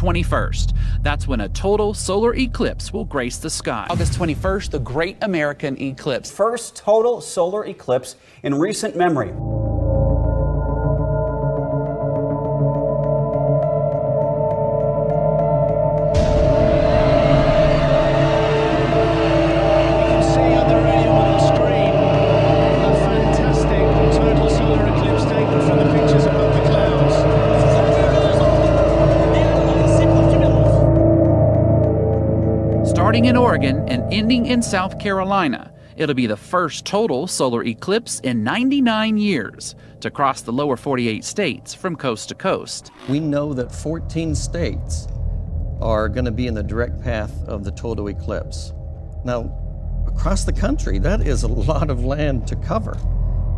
21st. That's when a total solar eclipse will grace the sky. August 21st, the Great American Eclipse. First total solar eclipse in recent memory. Starting in Oregon and ending in South Carolina, it'll be the first total solar eclipse in 99 years to cross the lower 48 states from coast to coast. We know that 14 states are going to be in the direct path of the total eclipse. Now, across the country, that is a lot of land to cover.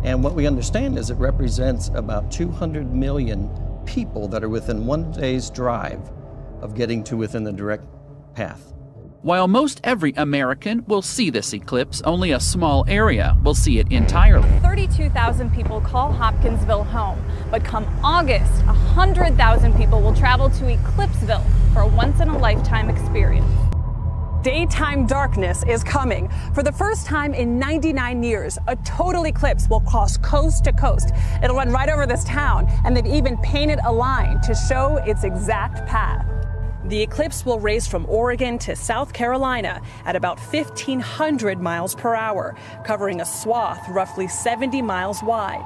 And what we understand is it represents about 200 million people that are within one day's drive of getting to within the direct path. While most every American will see this eclipse, only a small area will see it entirely. 32,000 people call Hopkinsville home. But come August, 100,000 people will travel to Eclipseville for a once in a lifetime experience. Daytime darkness is coming. For the first time in 99 years, a total eclipse will cross coast to coast. It'll run right over this town, and they've even painted a line to show its exact path. The eclipse will race from Oregon to South Carolina at about 1,500 miles per hour, covering a swath roughly 70 miles wide.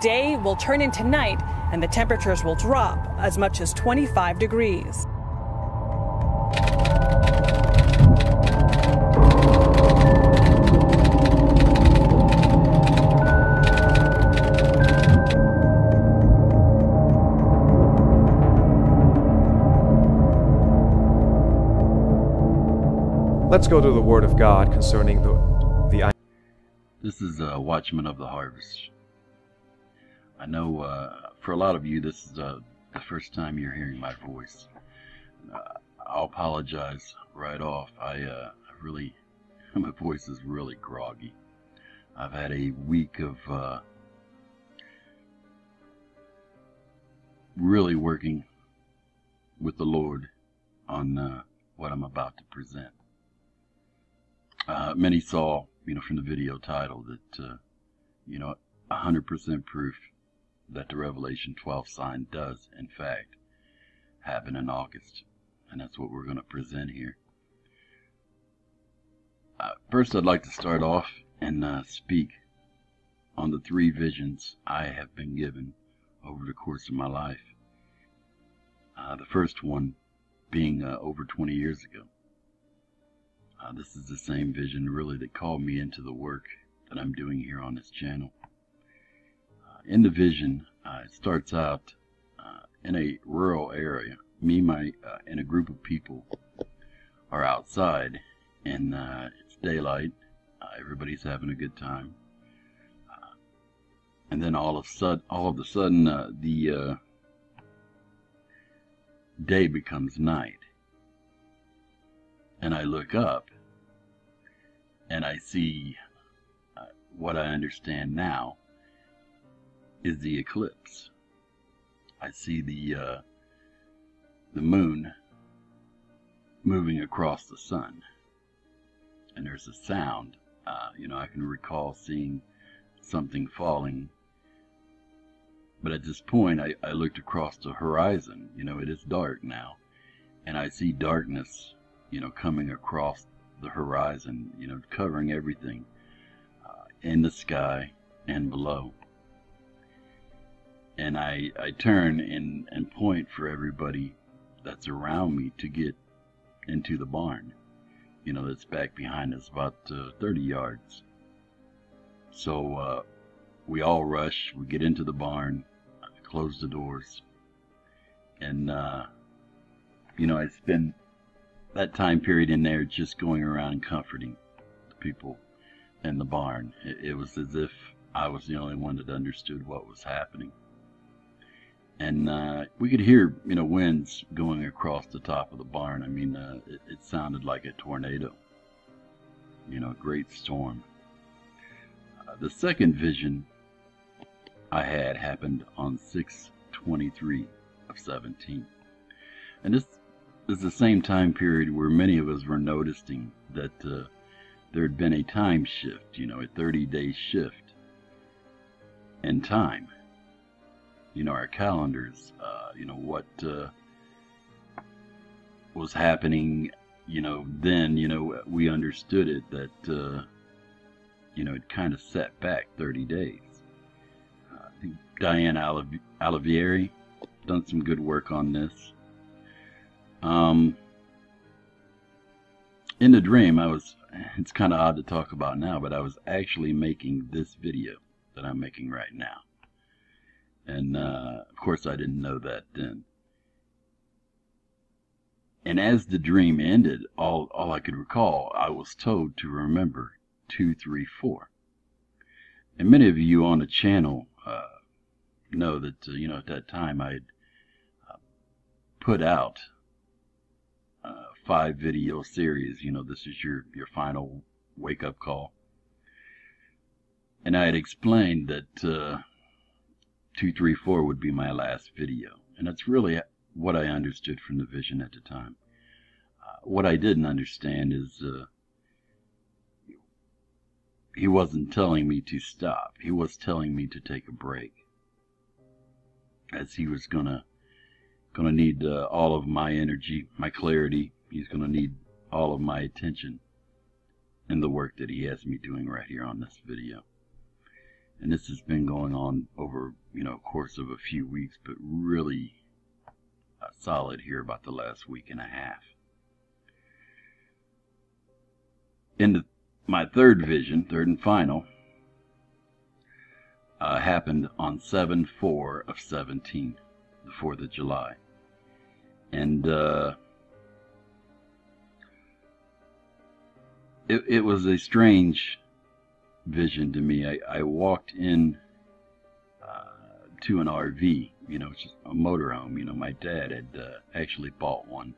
Day will turn into night, and the temperatures will drop as much as 25 degrees. Let's go to the Word of God concerning the the This is uh, Watchman of the Harvest. I know uh, for a lot of you, this is uh, the first time you're hearing my voice. Uh, I'll apologize right off. I uh, really, my voice is really groggy. I've had a week of uh, really working with the Lord on what I'm about to present. Uh, many saw, you know, from the video title that, uh, you know, 100% proof that the Revelation 12 sign does, in fact, happen in August. And that's what we're going to present here. Uh, first, I'd like to start off and uh, speak on the three visions I have been given over the course of my life. Uh, the first one being uh, over 20 years ago. Uh, this is the same vision, really, that called me into the work that I'm doing here on this channel. Uh, in the vision, uh, it starts out uh, in a rural area. Me, my, and a group of people are outside, and it's daylight. everybody's having a good time and then all of sudden, all of a sudden, uh, the uh, day becomes night, and I look up, and I see uh, what I understand now is the eclipse. I see the uh, the moon moving across the sun, and there's a sound. Uh, you know, I can recall seeing something falling but at this point, I, I looked across the horizon. You know, it is dark now. And I see darkness, you know, coming across the horizon, you know, covering everything uh, in the sky and below. And I, I turn and, and point for everybody that's around me to get into the barn. You know, that's back behind us, about uh, 30 yards. So uh, we all rush, we get into the barn, close the doors. And, uh, you know, I spend that time period in there just going around comforting the people in the barn. It, it was as if I was the only one that understood what was happening. And uh, we could hear, you know, winds going across the top of the barn. I mean, uh, it, it sounded like a tornado, you know, a great storm. Uh, the second vision I had happened on 623 of 17. And this is the same time period where many of us were noticing that uh, there had been a time shift, you know, a 30 day shift in time. You know, our calendars, uh, you know, what uh, was happening, you know, then, you know, we understood it that, uh, you know, it kind of set back 30 days. I think Diane Olivieri done some good work on this. Um, in the dream, I was, it's kind of odd to talk about now, but I was actually making this video that I'm making right now. And, uh, of course, I didn't know that then. And as the dream ended, all, all I could recall, I was told to remember 234. And many of you on the channel uh, know that, uh, you know, at that time I had uh, put out five video series. You know, this is your, your final wake up call. And I had explained that uh, 234 would be my last video. And that's really what I understood from the vision at the time. Uh, what I didn't understand is uh, he wasn't telling me to stop. He was telling me to take a break as he was gonna gonna need uh, all of my energy, my clarity. He's gonna need all of my attention in the work that he has me doing right here on this video. And this has been going on over, you know, course of a few weeks, but really uh, solid here about the last week and a half. In the, my third vision, third and final, uh, happened on 7 4 of 17, the 4th of July. And uh, it, it was a strange vision to me. I, I walked in uh, to an RV, you know, just a motorhome. You know, my dad had uh, actually bought one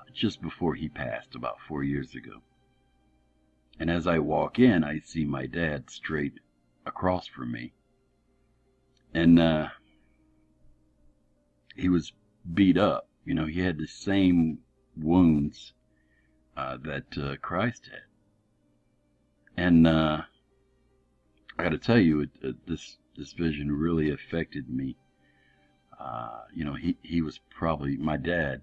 uh, just before he passed about four years ago. And as I walk in, I see my dad straight across from me. And uh, he was beat up. You know, he had the same wounds uh, that uh, Christ had. And uh, I got to tell you, it, it, this this vision really affected me. Uh, you know, he he was probably my dad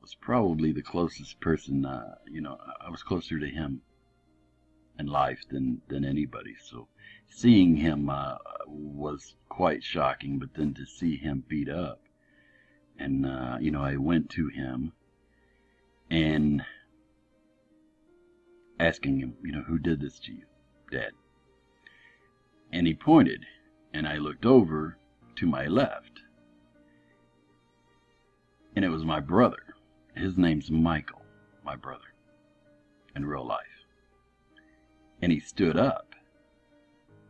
was probably the closest person. You know, I was closer to him in life than than anybody. So seeing him uh, was quite shocking. But then to see him beat up, and uh, you know, I went to him and asking him, you know, who did this to you, Dad? And he pointed, and I looked over to my left, and it was my brother. His name's Michael, my brother, in real life. And he stood up,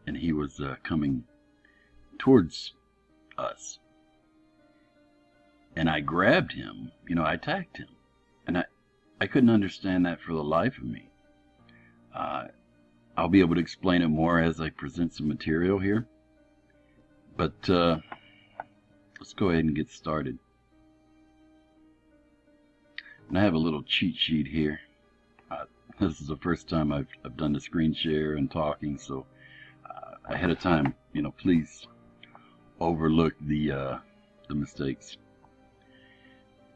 and he was uh, coming towards us. And I grabbed him, you know, I attacked him. And I, I couldn't understand that for the life of me. Uh, I'll be able to explain it more as I present some material here. But uh, let's go ahead and get started. And I have a little cheat sheet here. Uh, this is the first time I've, I've done the screen share and talking, so uh, ahead of time, you know, please overlook the uh, the mistakes.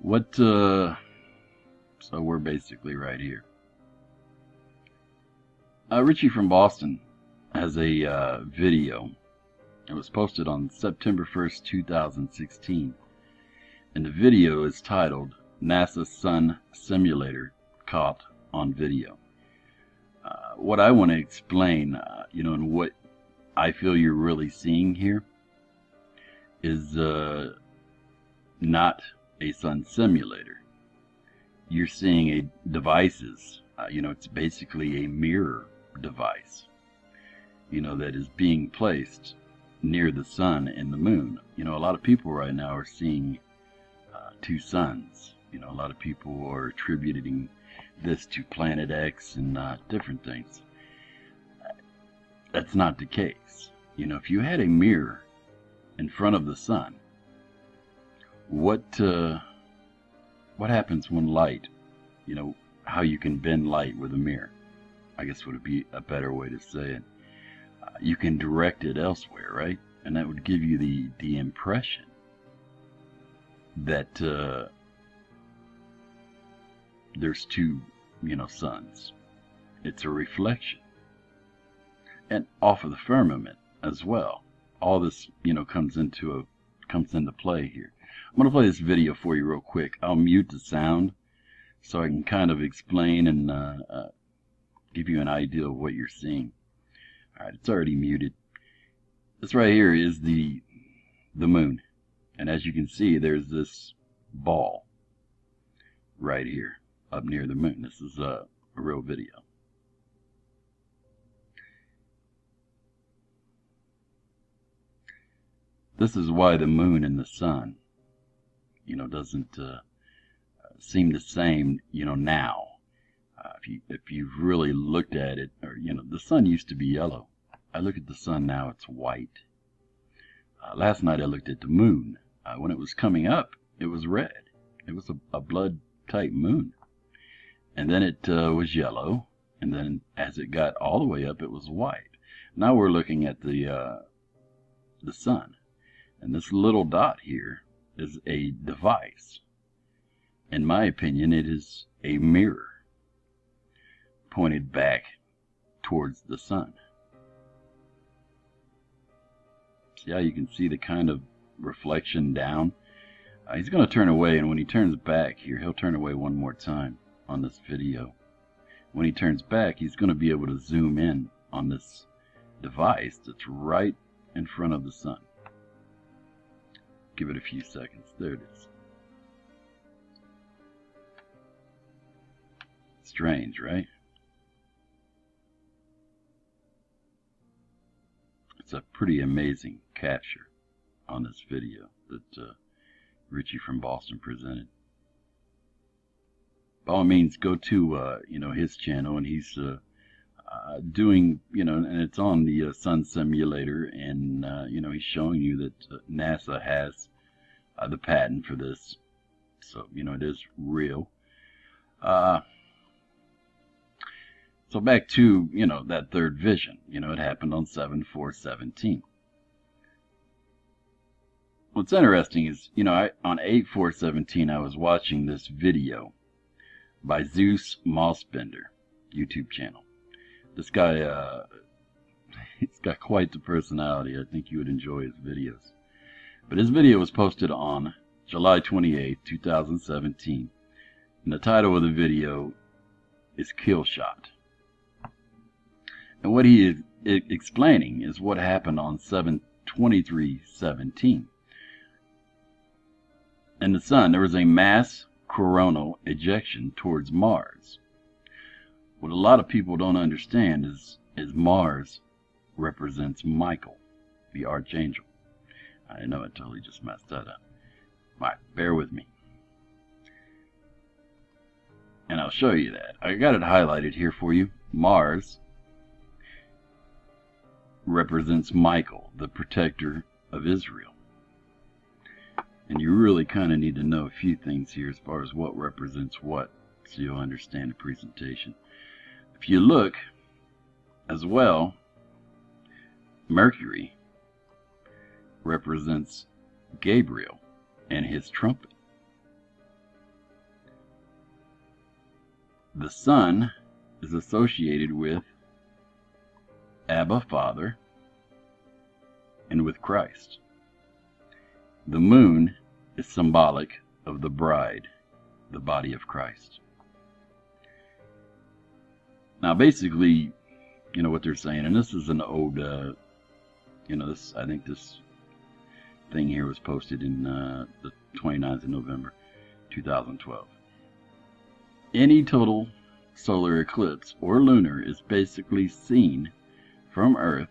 What? Uh, so we're basically right here. Uh, Richie from Boston has a uh, video. It was posted on September 1st, 2016. And the video is titled NASA Sun Simulator Caught on Video. Uh, what I want to explain, uh, you know, and what I feel you're really seeing here is uh, not a sun simulator. You're seeing a devices. Uh, you know, it's basically a mirror device, you know, that is being placed near the sun and the moon. You know, a lot of people right now are seeing uh, two suns. You know, a lot of people are attributing this to Planet X and uh, different things. That's not the case. You know, if you had a mirror in front of the sun, what uh, what happens when light, you know, how you can bend light with a mirror? I guess would be a better way to say it. Uh, you can direct it elsewhere, right? And that would give you the the impression that uh, there's two, you know, suns. It's a reflection, and off of the firmament as well. All this, you know, comes into a comes into play here. I'm gonna play this video for you real quick. I'll mute the sound so I can kind of explain and uh, uh, give you an idea of what you're seeing. All right, it's already muted. This right here is the the moon, and as you can see, there's this ball right here up near the moon. This is a, a real video. This is why the moon and the sun, you know, doesn't uh, seem the same, you know, now uh, if you if you've really looked at it, or you know, the sun used to be yellow. I look at the sun now; it's white. Uh, last night I looked at the moon. Uh, when it was coming up, it was red. It was a, a blood type moon, and then it uh, was yellow, and then as it got all the way up, it was white. Now we're looking at the uh, the sun, and this little dot here is a device. In my opinion, it is a mirror pointed back towards the sun. See how you can see the kind of reflection down? Uh, he's going to turn away, and when he turns back here, he'll turn away one more time on this video. When he turns back, he's going to be able to zoom in on this device that's right in front of the sun. Give it a few seconds. There it is. Strange, right? A pretty amazing capture on this video that uh, Richie from Boston presented. By all means, go to uh, you know his channel, and he's uh, uh, doing you know, and it's on the uh, Sun Simulator, and uh, you know he's showing you that NASA has the patent for this, so you know it is real. So back to you know that third vision, you know it happened on seven four seventeen. What's interesting is, you know, I, on 8-4-17, I was watching this video by Zeus Mossbender YouTube channel. This guy, uh, he's got quite the personality. I think you would enjoy his videos. But his video was posted on July 28, 2017. And the title of the video is Kill Shot. And what he is explaining is what happened on 7-23-17 in the sun, there was a mass coronal ejection towards Mars. What a lot of people don't understand is, is Mars represents Michael, the archangel. I know I totally just messed that up. Alright, bear with me. And I'll show you that. I got it highlighted here for you. Mars represents Michael, the protector of Israel. And you really kind of need to know a few things here as far as what represents what so you'll understand the presentation. If you look as well, Mercury represents Gabriel and his trumpet. The sun is associated with Abba Father and with Christ. The moon is symbolic of the bride, the body of Christ. Now, basically, you know what they're saying, and this is an old, uh, you know, this I think this thing here was posted in uh, the 29th of November, 2012. Any total solar eclipse or lunar is basically seen from Earth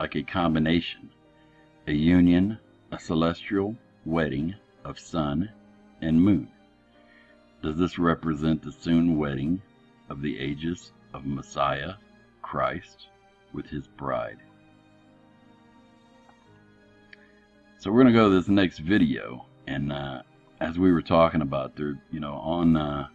like a combination, a union a celestial wedding of sun and moon. Does this represent the soon wedding of the ages of Messiah, Christ, with his bride? So we're going to go to this next video, and uh, as we were talking about, there, you know, on uh,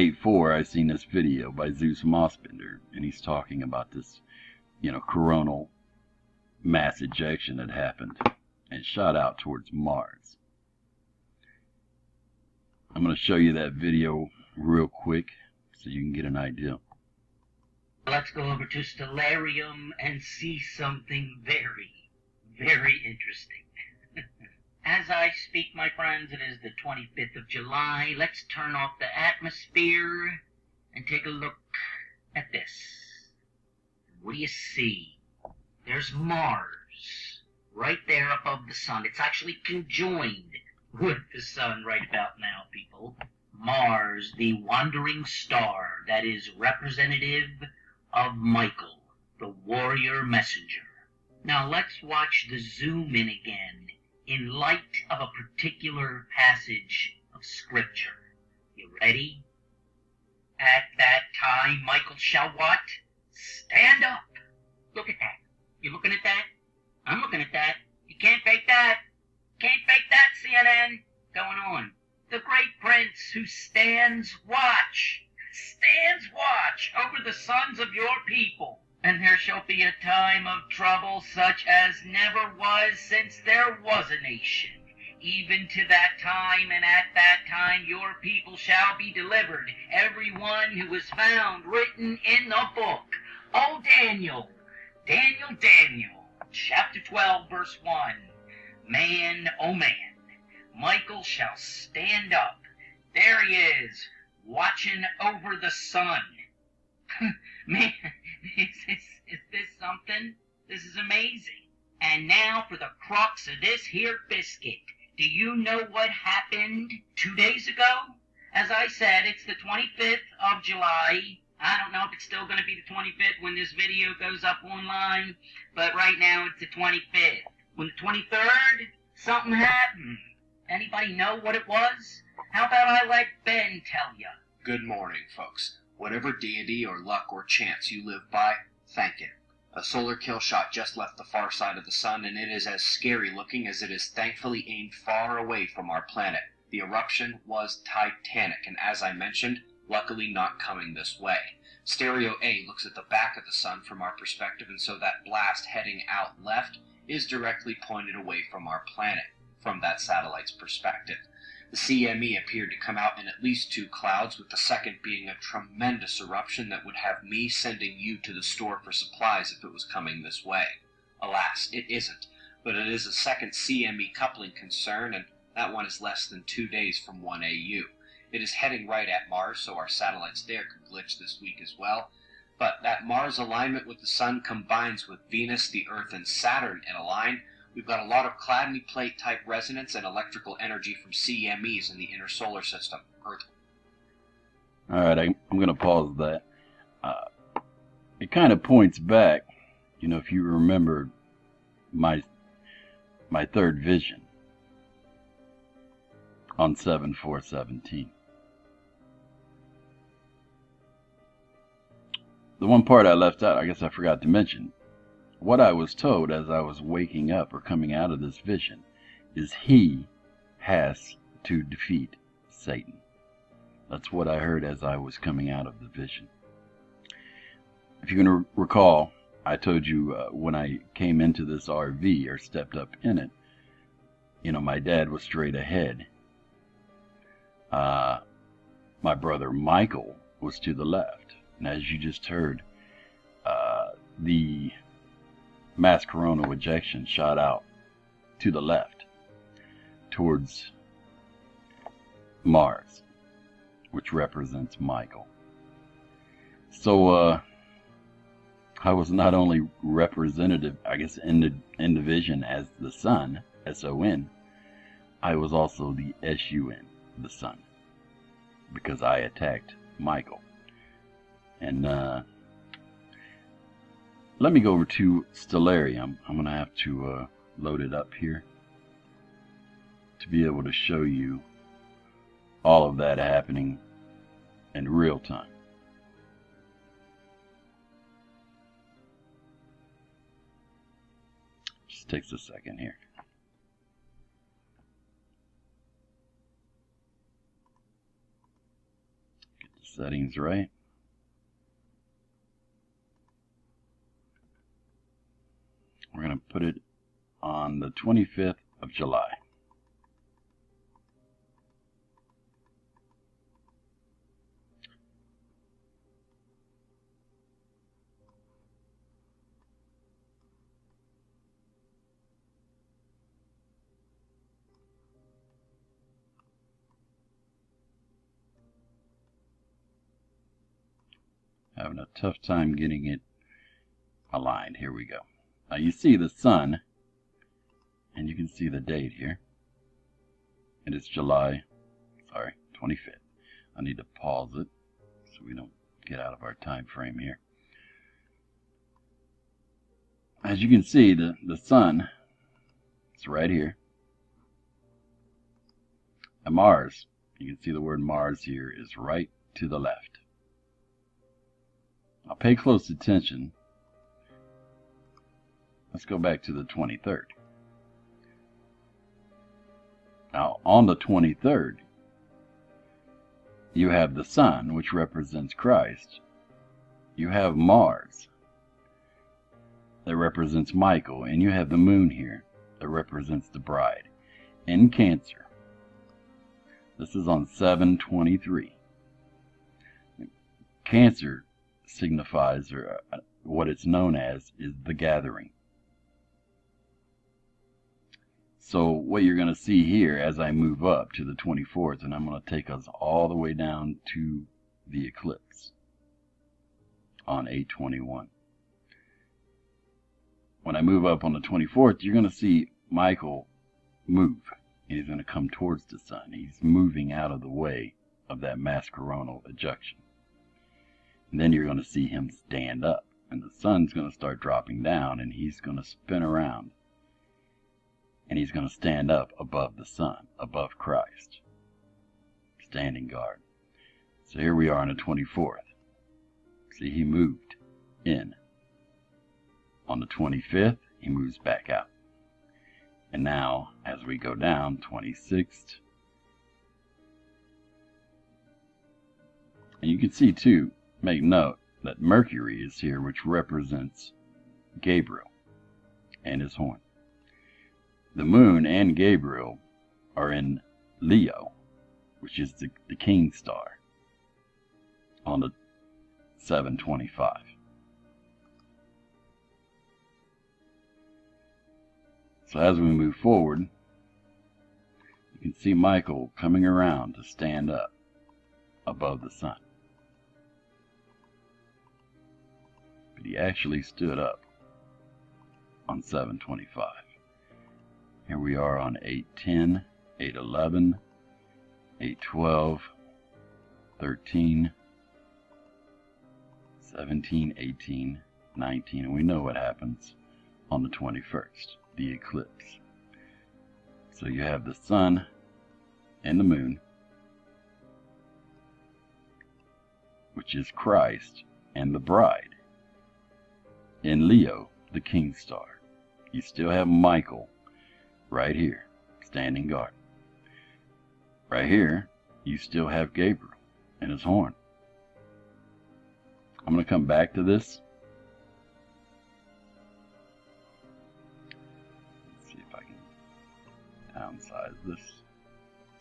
eight four, I seen this video by Zeus Mossbender, and he's talking about this you know, coronal mass ejection that happened and shot out towards Mars. I'm going to show you that video real quick so you can get an idea. Let's go over to Stellarium and see something very, very interesting. As I speak, my friends, it is the 25th of July. Let's turn off the atmosphere and take a look at this. What do you see? There's Mars right there above the sun. It's actually conjoined with the sun right about now, people. Mars, the wandering star that is representative of Michael, the warrior messenger. Now let's watch the zoom in again in light of a particular passage of scripture. You ready? At that time, Michael shall what? Stand up. Look at that. You looking at that? I'm looking at that. You can't fake that. Can't fake that, CNN. Going on. The great prince who stands watch, stands watch over the sons of your people. And there shall be a time of trouble such as never was since there was a nation even to that time, and at that time your people shall be delivered, every one who is found written in the book. Oh, Daniel, Daniel, Daniel, chapter 12, verse 1. Man, oh man, Michael shall stand up. There he is, watching over the sun. man, this, is this something? This is amazing. And now for the crux of this here biscuit. Do you know what happened two days ago? As I said, it's the 25th of July, I don't know if it's still going to be the 25th when this video goes up online, but right now it's the 25th. When the 23rd, something happened. Anybody know what it was? How about I let Ben tell you? Good morning, folks. Whatever deity or luck or chance you live by, thank it. A solar kill shot just left the far side of the sun, and it is as scary looking as it is thankfully aimed far away from our planet. The eruption was titanic, and as I mentioned, luckily not coming this way. Stereo A looks at the back of the sun from our perspective, and so that blast heading out left is directly pointed away from our planet, from that satellite's perspective. The CME appeared to come out in at least two clouds, with the second being a tremendous eruption that would have me sending you to the store for supplies if it was coming this way. Alas, it isn't, but it is a second CME coupling concern, and that one is less than two days from 1 AU. It is heading right at Mars, so our satellites there could glitch this week as well. But that Mars alignment with the Sun combines with Venus, the Earth, and Saturn in a line. We've got a lot of Chladni plate type resonance and electrical energy from CMEs in the inner solar system. Earth. All right, I, I'm going to pause that. Uh, it kind of points back, you know, if you remember my my third vision on 7417. The one part I left out, I guess I forgot to mention. What I was told as I was waking up or coming out of this vision is he has to defeat Satan. That's what I heard as I was coming out of the vision. If you're going to recall, I told you uh, when I came into this RV or stepped up in it, you know, my dad was straight ahead. Uh, my brother Michael was to the left. And as you just heard, uh, the mass coronal ejection shot out to the left towards Mars, which represents Michael. So, uh, I was not only representative, I guess, in the, in the vision as the sun, S-O-N, I was also the S-U-N, the sun, because I attacked Michael. And uh, let me go over to Stellarium. I'm going to have to uh, load it up here to be able to show you all of that happening in real time. Just takes a second here. Get the settings right. We're going to put it on the 25th of July. Having a tough time getting it aligned. Here we go. Now you see the sun, and you can see the date here. And It is July, sorry, 25th. I need to pause it so we don't get out of our time frame here. As you can see, the, the sun is right here. And Mars, you can see the word Mars here is right to the left. Now pay close attention Let's go back to the 23rd. Now, on the 23rd, you have the sun, which represents Christ. You have Mars, that represents Michael, and you have the moon here, that represents the bride, in Cancer. This is on 723. Cancer signifies, or uh, what it's known as, is the gathering. So what you're going to see here as I move up to the 24th, and I'm going to take us all the way down to the eclipse on 821. When I move up on the 24th, you're going to see Michael move. And he's going to come towards the sun. He's moving out of the way of that mass coronal ejection. And then you're going to see him stand up. And the sun's going to start dropping down, and he's going to spin around. And he's going to stand up above the sun, above Christ. Standing guard. So here we are on the 24th. See, he moved in. On the 25th, he moves back out. And now, as we go down, 26th. And you can see, too, make note that Mercury is here, which represents Gabriel and his horn. The moon and Gabriel are in Leo, which is the, the king star, on the 725. So as we move forward, you can see Michael coming around to stand up above the sun. But he actually stood up on 725. Here we are on 810, 811, 812, 13, 17, 18, 19, and we know what happens on the 21st, the eclipse. So you have the sun and the moon, which is Christ and the bride. In Leo, the king star. You still have Michael right here, standing guard. Right here, you still have Gabriel and his horn. I'm going to come back to this. Let's see if I can downsize this.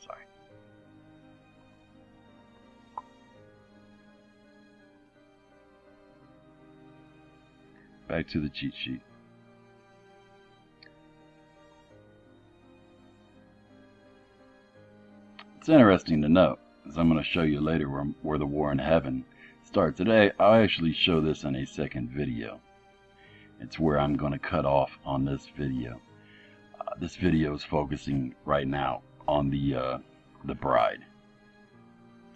Sorry. Back to the cheat sheet. It's interesting to note, as I'm going to show you later where, where the war in heaven starts. Today, I'll actually show this in a second video. It's where I'm going to cut off on this video. Uh, this video is focusing right now on the uh, the bride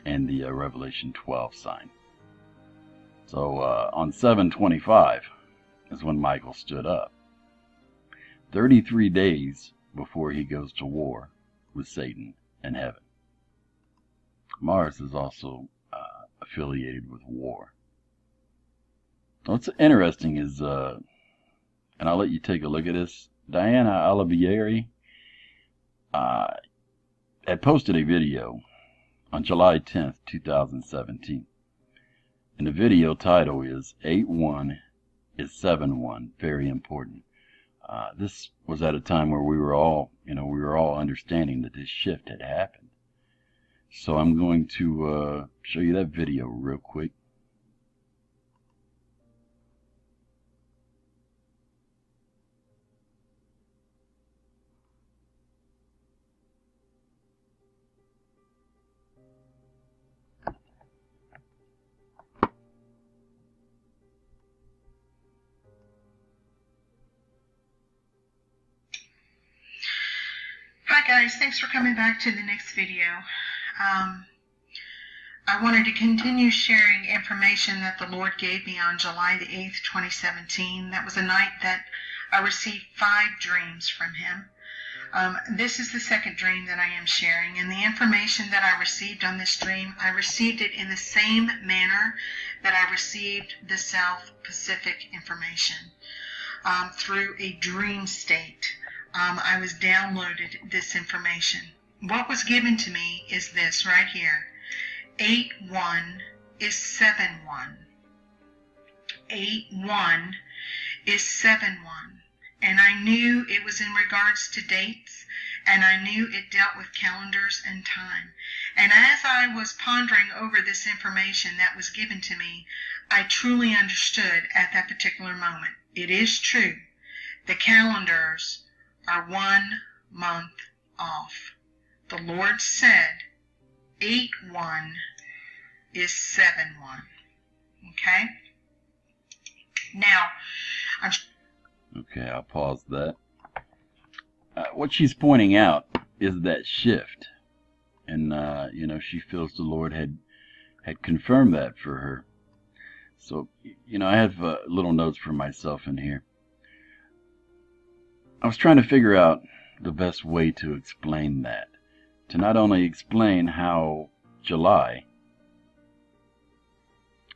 and the uh, Revelation 12 sign. So uh, on 725 is when Michael stood up. 33 days before he goes to war with Satan in heaven. Mars is also uh, affiliated with war. What's interesting is, uh, and I'll let you take a look at this, Diana Olivieri uh, had posted a video on July 10th, 2017. And the video title is 8-1 is 7-1, very important. Uh, this was at a time where we were all, you know, we were all understanding that this shift had happened. So I'm going to uh, show you that video real quick. Hi guys, thanks for coming back to the next video. Um, I wanted to continue sharing information that the Lord gave me on July the 8th, 2017. That was a night that I received five dreams from Him. Um, this is the second dream that I am sharing, and the information that I received on this dream, I received it in the same manner that I received the South Pacific information um, through a dream state. Um, I was downloaded this information. What was given to me is this right here. 8 1 is 7 1. 8 1 is 7 1. And I knew it was in regards to dates, and I knew it dealt with calendars and time. And as I was pondering over this information that was given to me, I truly understood at that particular moment. It is true. The calendars are one month off. The Lord said 8 1 is 7 1. Okay? Now, I'm. Okay, I'll pause that. Uh, what she's pointing out is that shift. And, uh, you know, she feels the Lord had, had confirmed that for her. So, you know, I have uh, little notes for myself in here. I was trying to figure out the best way to explain that. To not only explain how July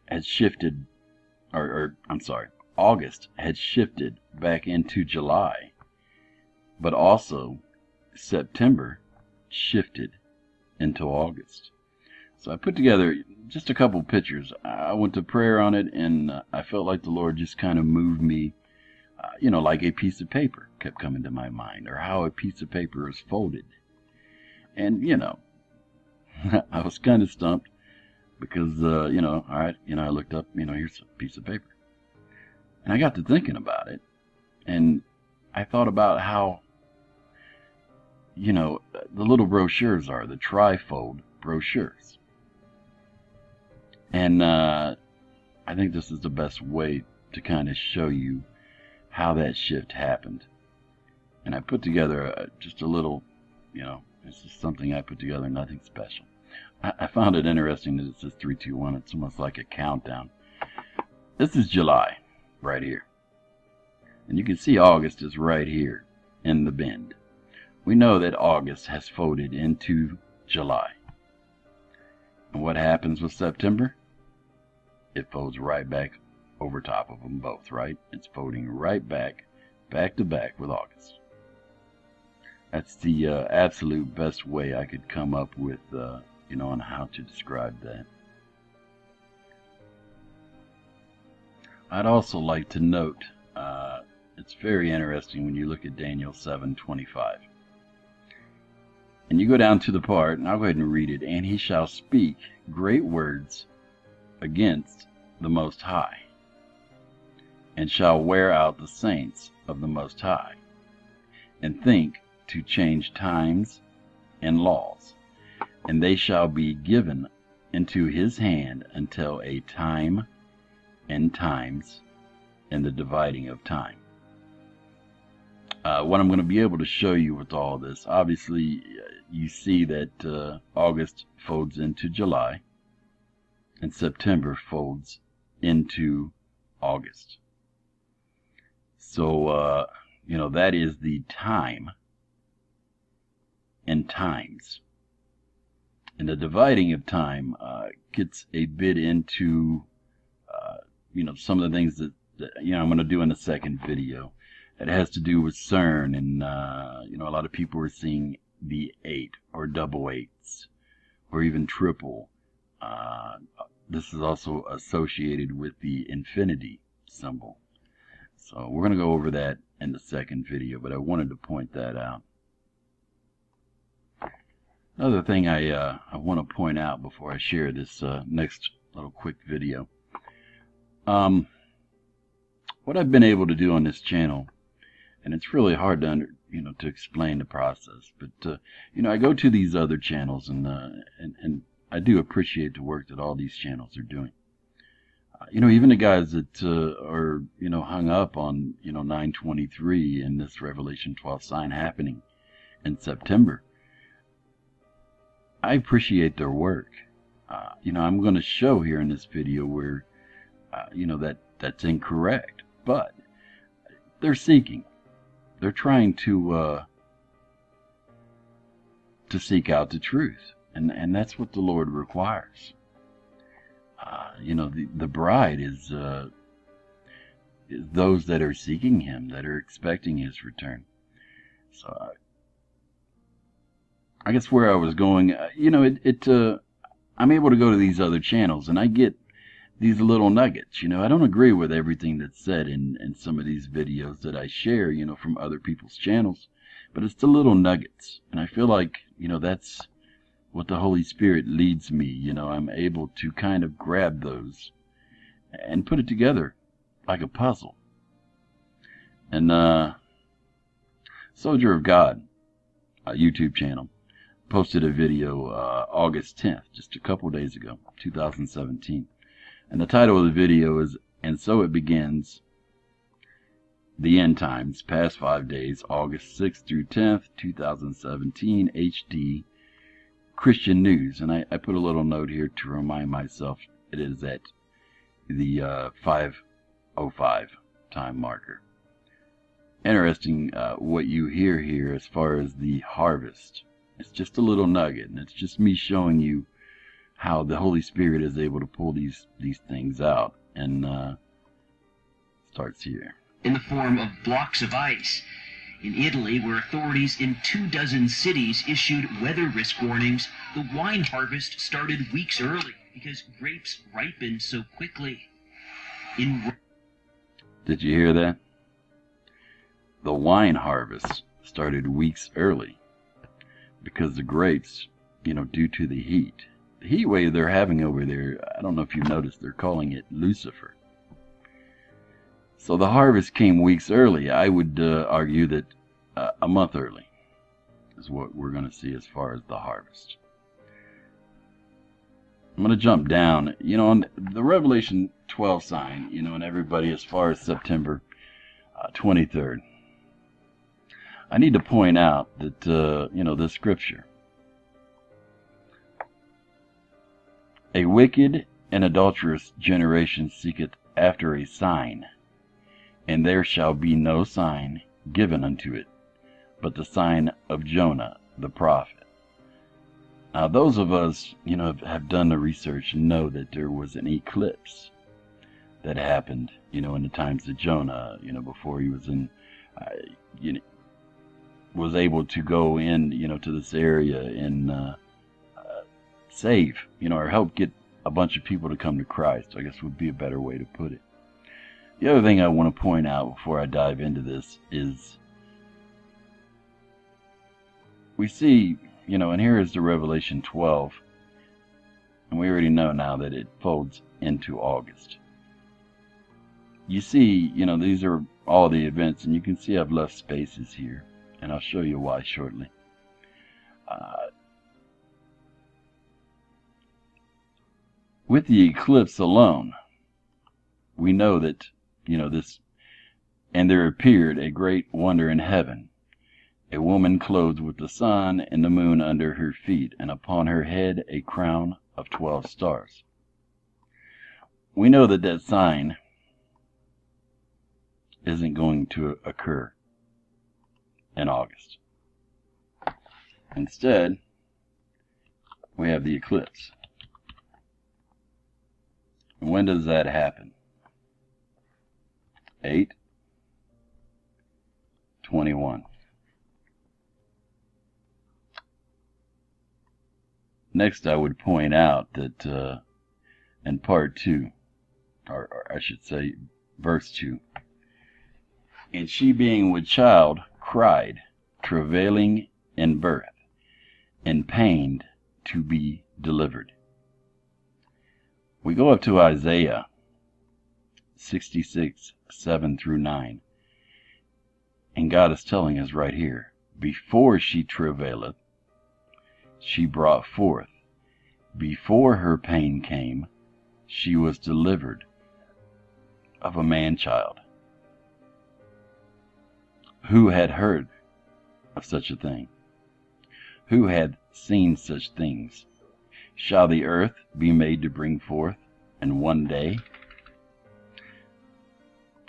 had shifted, or, or I'm sorry, August had shifted back into July, but also September shifted into August. So I put together just a couple pictures. I went to prayer on it, and uh, I felt like the Lord just kind of moved me, uh, you know, like a piece of paper kept coming to my mind, or how a piece of paper is folded. And, you know, I was kind of stumped because, uh, you know, all right, you know, I looked up, you know, here's a piece of paper. And I got to thinking about it, and I thought about how, you know, the little brochures are, the trifold brochures. And uh, I think this is the best way to kind of show you how that shift happened. And I put together a, just a little, you know, it's just something I put together, nothing special. I, I found it interesting that it says 321. It's almost like a countdown. This is July, right here. And you can see August is right here in the bend. We know that August has folded into July. And what happens with September? It folds right back over top of them both, right? It's folding right back, back to back with August. That's the uh, absolute best way I could come up with, uh, you know, on how to describe that. I'd also like to note, uh, it's very interesting when you look at Daniel 7:25. And you go down to the part, and I'll go ahead and read it. And he shall speak great words against the Most High, and shall wear out the saints of the Most High, and think to change times and laws, and they shall be given into his hand until a time and times and the dividing of time. Uh, what I'm going to be able to show you with all this, obviously, you see that uh, August folds into July and September folds into August. So, uh, you know, that is the time and times. And the dividing of time uh, gets a bit into, uh, you know, some of the things that, that you know, I'm going to do in the second video. It has to do with CERN, and, uh, you know, a lot of people are seeing the eight or double eights or even triple. Uh, this is also associated with the infinity symbol. So we're going to go over that in the second video, but I wanted to point that out. Another thing I, uh, I want to point out before I share this uh, next little quick video. Um, what I've been able to do on this channel, and it's really hard to under, you know to explain the process, but uh, you know I go to these other channels and uh, and and I do appreciate the work that all these channels are doing. Uh, you know, even the guys that uh, are you know hung up on you know 923 and this Revelation 12 sign happening in September. I appreciate their work. Uh, you know, I'm going to show here in this video where, uh, you know, that that's incorrect, but they're seeking. They're trying to uh, to seek out the truth, and and that's what the Lord requires. Uh, you know, the the bride is, uh, is those that are seeking Him, that are expecting His return. So I guess where I was going, uh, you know, it, it uh, I'm able to go to these other channels and I get these little nuggets. You know, I don't agree with everything that's said in, in some of these videos that I share, you know, from other people's channels, but it's the little nuggets. And I feel like, you know, that's what the Holy Spirit leads me. You know, I'm able to kind of grab those and put it together like a puzzle. And, uh, Soldier of God, a YouTube channel, posted a video uh, August 10th, just a couple days ago, 2017. And the title of the video is And So It Begins The End Times, Past Five Days, August 6th through 10th, 2017, HD Christian News. And I, I put a little note here to remind myself it is at the uh, 505 time marker. Interesting uh, what you hear here as far as the harvest. It's just a little nugget, and it's just me showing you how the Holy Spirit is able to pull these these things out. And uh, starts here. in the form of blocks of ice. In Italy, where authorities in two dozen cities issued weather risk warnings, the wine harvest started weeks early because grapes ripen so quickly. In Did you hear that? The wine harvest started weeks early because the grapes, you know, due to the heat. The heat wave they're having over there, I don't know if you've noticed, they're calling it Lucifer. So the harvest came weeks early. I would uh, argue that uh, a month early is what we're going to see as far as the harvest. I'm going to jump down. You know, on the Revelation 12 sign, you know, and everybody as far as September uh, 23rd. I need to point out that, uh, you know, this scripture. A wicked and adulterous generation seeketh after a sign, and there shall be no sign given unto it, but the sign of Jonah the prophet. Now, those of us, you know, have, done the research know that there was an eclipse that happened, you know, in the times of Jonah, you know, before he was in, uh, you know, was able to go in, you know, to this area and uh, uh, save, you know, or help get a bunch of people to come to Christ. I guess would be a better way to put it. The other thing I want to point out before I dive into this is we see, you know, and here is the Revelation 12, and we already know now that it folds into August. You see, you know, these are all the events, and you can see I've left spaces here, and I'll show you why shortly. Uh, with the eclipse alone, we know that, you know, this, and there appeared a great wonder in heaven, a woman clothed with the sun and the moon under her feet, and upon her head a crown of twelve stars. We know that that sign isn't going to occur in August. Instead, we have the eclipse. When does that happen? 8 21. Next, I would point out that uh, in part 2, or, or I should say, verse 2, and she being with child cried, travailing in birth, and pained to be delivered. We go up to Isaiah 66, 7 through 9. And God is telling us right here, before she travaileth, she brought forth. Before her pain came, she was delivered of a man child. Who had heard of such a thing? Who had seen such things? Shall the earth be made to bring forth in one day?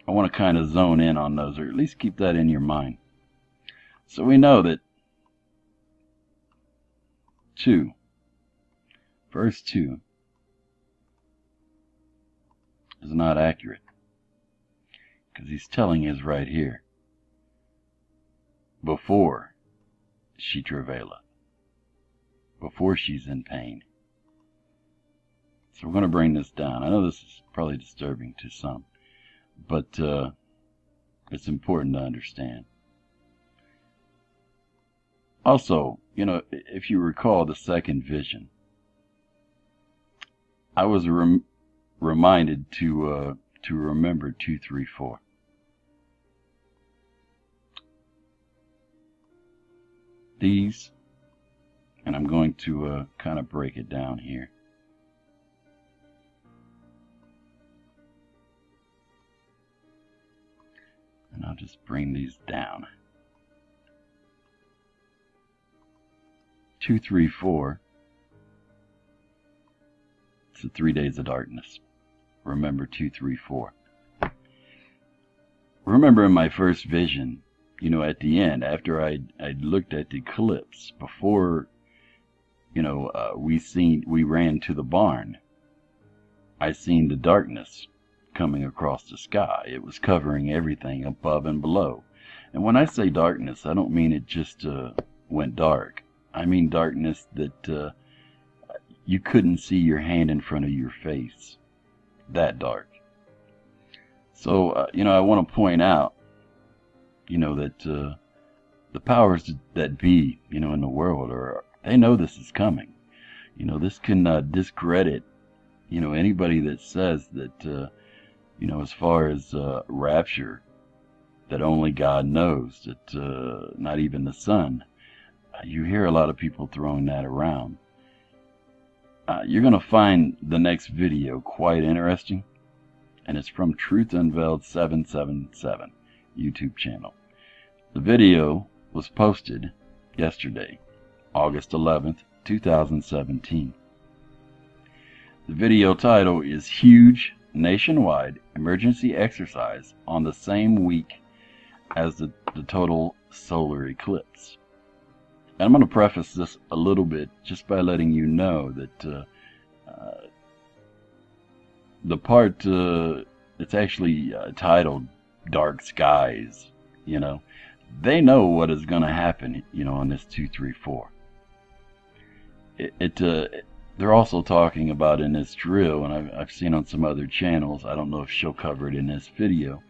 I want to kind of zone in on those, or at least keep that in your mind. So we know that 2, verse 2, is not accurate. Because he's telling us right here, before she travaileth, before she's in pain. So we're going to bring this down. I know this is probably disturbing to some, but uh, it's important to understand. Also, you know, if you recall the second vision, I was rem- reminded to uh, to remember two, three, four. These, and I'm going to uh, kind of break it down here. And I'll just bring these down. Two, three, four. It's the three days of darkness. remember 234. Remember in my first vision, you know, at the end, after I'd, I'd looked at the eclipse, before, you know, uh, we seen, we ran to the barn, I seen the darkness coming across the sky. It was covering everything above and below. And when I say darkness, I don't mean it just uh, went dark. I mean darkness that uh, you couldn't see your hand in front of your face. That dark. So, uh, you know, I want to point out, you know, that uh, the powers that be, you know, in the world are, they know this is coming. You know, this can uh, discredit, you know, anybody that says that, uh, you know, as far as uh, rapture, that only God knows, that uh, not even the Son. You hear a lot of people throwing that around. Uh, you're going to find the next video quite interesting, and it's from Truth Unveiled 777 YouTube channel. The video was posted yesterday, August 11th, 2017. The video title is Huge Nationwide Emergency Exercise on the same week as the, the total solar eclipse. And I'm going to preface this a little bit just by letting you know that uh, uh, the part uh, it's actually uh, titled Dark Skies, you know, they know what is going to happen, you know, on this 234. It, it uh, they're also talking about in this drill, and I've, I've seen on some other channels, I don't know if she'll cover it in this video,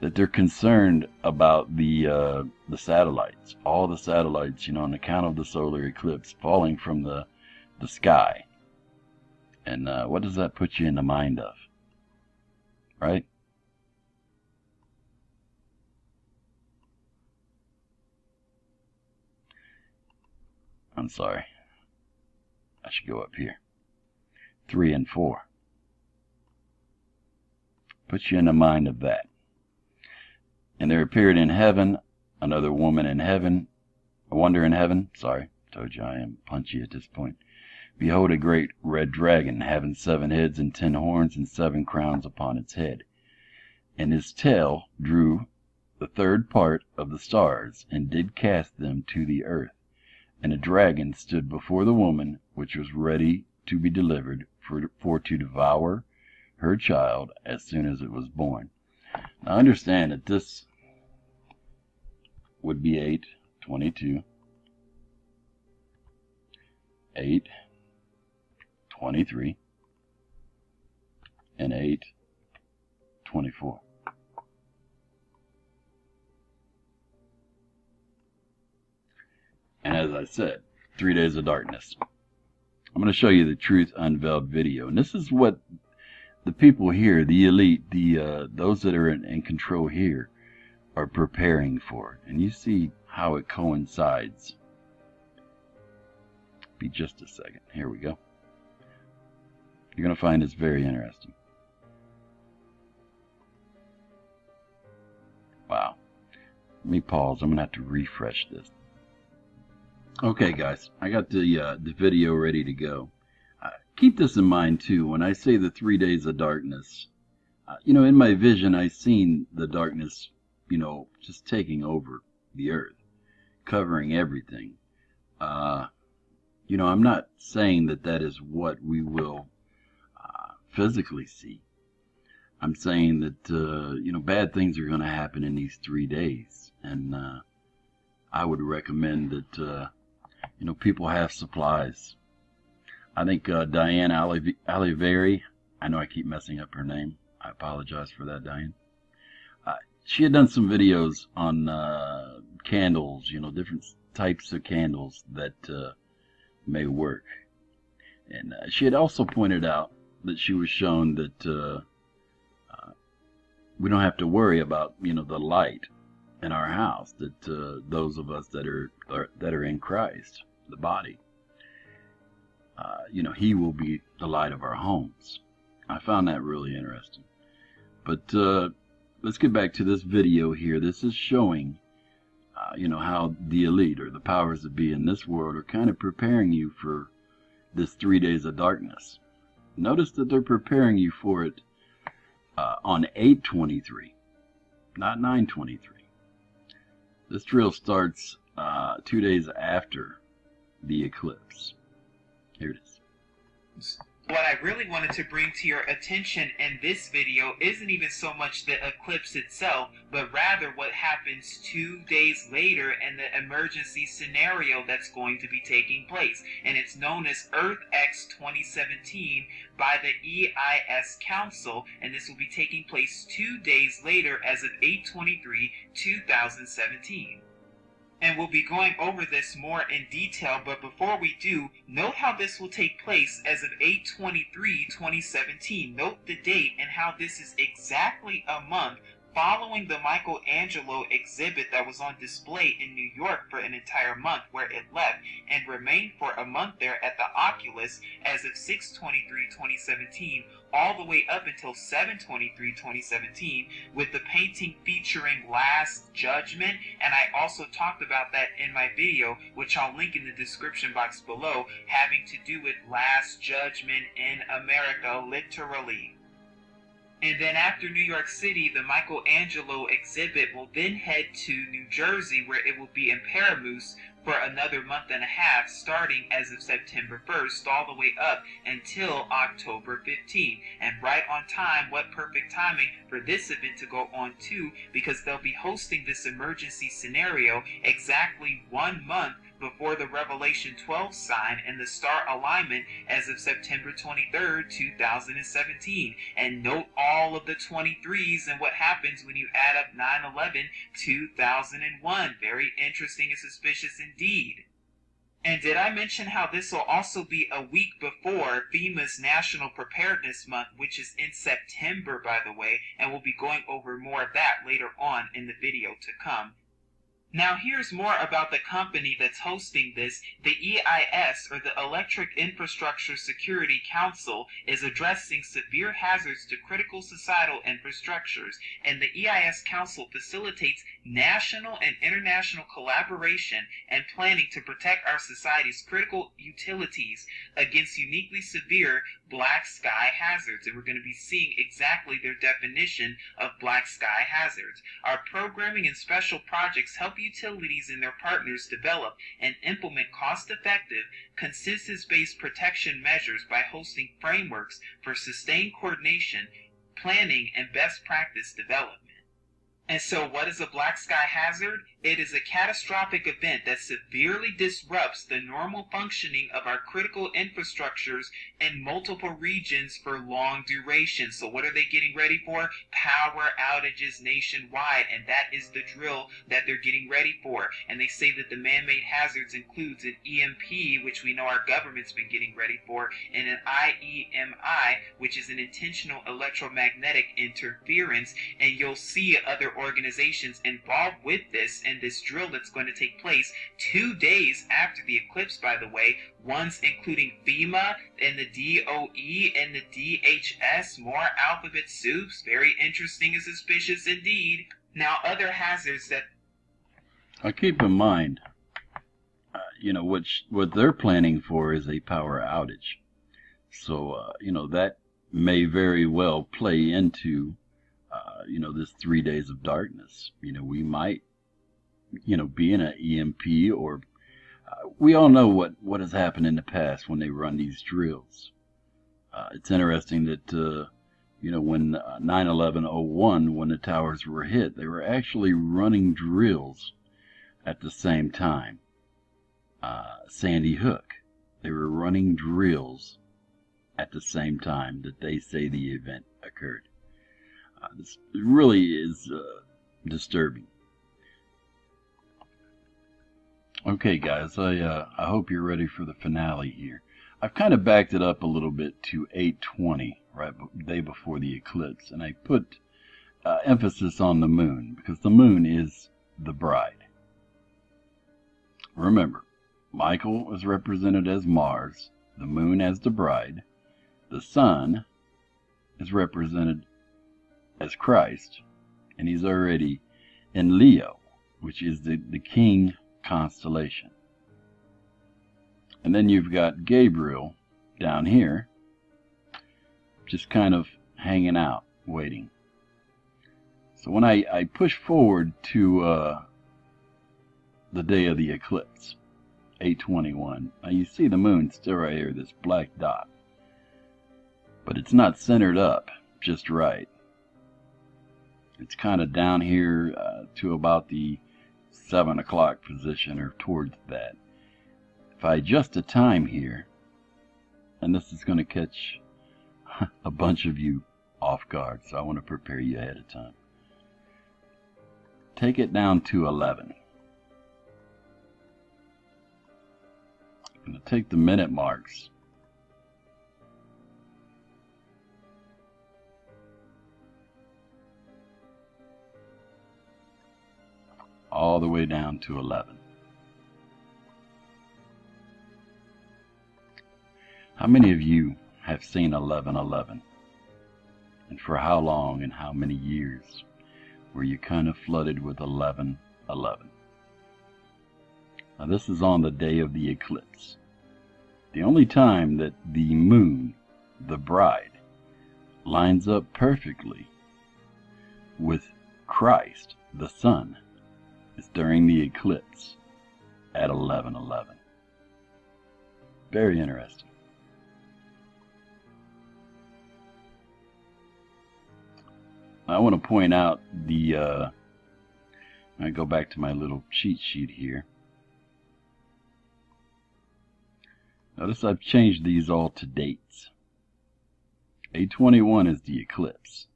that they're concerned about the uh, the satellites, all the satellites, you know, on account of the solar eclipse falling from the the sky. And uh, what does that put you in the mind of? Right? I'm sorry. I should go up here. Three and four. Put you in the mind of that. And there appeared in heaven another woman in heaven, a wonder in heaven. Sorry, told you I am punchy at this point. Behold, a great red dragon, having seven heads and ten horns and seven crowns upon its head. And his tail drew the third part of the stars, and did cast them to the earth. And a dragon stood before the woman, which was ready to be delivered, for, for to devour her child as soon as it was born. Now understand that this would be 8, 22, 8, 23, and 8, 24. And as I said, three days of darkness. I'm going to show you the Truth Unveiled video. And this is what the people here, the elite, the uh, those that are in, in control here, are preparing for. And you see how it coincides. Be just a second. Here we go. You're going to find this very interesting. Wow. Let me pause. I'm going to have to refresh this. Okay, guys. I got the, uh, the video ready to go. Uh, keep this in mind, too. When I say the three days of darkness, uh, you know, in my vision, I seen the darkness, you know, just taking over the earth, covering everything. Uh, you know, I'm not saying that that is what we will uh, physically see. I'm saying that, uh, you know, bad things are going to happen in these three days. And I would recommend that, you know, people have supplies. I think uh, Diane Oliveri, I know I keep messing up her name. I apologize for that, Diane. Uh, she had done some videos on uh, candles, you know, different types of candles that uh, may work. And uh, she had also pointed out that she was shown that uh, we don't have to worry about, you know, the light in our house. That uh, those of us that are, are, that are in Christ, the body, uh, you know, He will be the light of our homes. I found that really interesting. But uh, let's get back to this video here. This is showing uh, you know, how the elite or the powers that be in this world are kind of preparing you for this three days of darkness. Notice that they're preparing you for it on 823, not 923. This drill starts uh, two days after the eclipse. Here it is. What I really wanted to bring to your attention in this video isn't even so much the eclipse itself, but rather what happens two days later and the emergency scenario that's going to be taking place. And it's known as Earth X 2017 by the EIS Council, and this will be taking place two days later as of 823 2017 and we'll be going over this more in detail. But before we do, note how this will take place as of 8-23-2017. Note the date and how this is exactly a month following the Michelangelo exhibit that was on display in New York for an entire month where it left and remained for a month there at the Oculus as of 6-23-2017 all the way up until 7-23-2017 with the painting featuring Last Judgment and I also talked about that in my video which I'll link in the description box below having to do with Last Judgment in America literally. And then after New York City, the Michelangelo exhibit will then head to New Jersey, where it will be in Paramus for another month and a half, starting as of September 1st, all the way up until October 15th. And right on time, what perfect timing for this event to go on too, because they'll be hosting this emergency scenario exactly one month before the Revelation 12 sign and the star alignment as of September 23rd, 2017. And note all of the 23s and what happens when you add up 9 11 2001. Very interesting and suspicious indeed. And did I mention how this will also be a week before FEMA's National Preparedness Month, which is in September, by the way, and we'll be going over more of that later on in the video to come. Now here's more about the company that's hosting this. The EIS, or the Electric Infrastructure Security Council, is addressing severe hazards to critical societal infrastructures, and the EIS Council facilitates national and international collaboration and planning to protect our society's critical utilities against uniquely severe black sky hazards. And we're going to be seeing exactly their definition of black sky hazards. Our programming and special projects help utilities and their partners develop and implement cost-effective, consensus-based protection measures by hosting frameworks for sustained coordination, planning, and best practice development. And so, what is a black sky hazard? It is a catastrophic event that severely disrupts the normal functioning of our critical infrastructures in multiple regions for long duration. So, what are they getting ready for? Power outages nationwide, and that is the drill that they're getting ready for. And they say that the man made hazards includes an EMP, which we know our government's been getting ready for, and an IEMI, which is an intentional electromagnetic interference. And you'll see other organizations involved with this and this drill that's going to take place two days after the eclipse, by the way. Ones including FEMA and the DOE and the DHS, more alphabet soups. Very interesting and suspicious indeed. Now, other hazards that. I keep in mind, uh, you know, what, what they're planning for is a power outage. So, uh, you know, that may very well play into uh, you know, this three days of darkness. You know, we might, you know, being in an EMP or uh, we all know what, what has happened in the past when they run these drills. Uh, it's interesting that, uh, you know, when 9 11 01, when the towers were hit, they were actually running drills at the same time. Uh, Sandy Hook, they were running drills at the same time that they say the event occurred. Uh, this really is uh, disturbing. Okay, guys, I uh, I hope you're ready for the finale here. I've kind of backed it up a little bit to 8:20, right, day before the eclipse, and I put uh, emphasis on the moon because the moon is the bride. Remember, Michael is represented as Mars, the moon as the bride, the sun is represented as Christ, and he's already in Leo, which is the, the king constellation. And then you've got Gabriel down here, just kind of hanging out, waiting. So when I, I push forward to uh, the day of the eclipse, 821, now you see the moon still right here, this black dot. But it's not centered up just right. It's kind of down here uh, to about the 7 o'clock position or towards that. If I adjust the time here, and this is going to catch a bunch of you off guard, so I want to prepare you ahead of time. Take it down to 11. I'm going to take the minute marks. All the way down to 11. How many of you have seen 1111? And for how long and how many years were you kind of flooded with 1111? Now this is on the day of the eclipse. The only time that the moon, the bride, lines up perfectly with Christ, the sun, is during the eclipse at 1111. Very interesting. I want to point out the, uh, I go back to my little cheat sheet here. Notice I've changed these all to dates. A21 is the eclipse.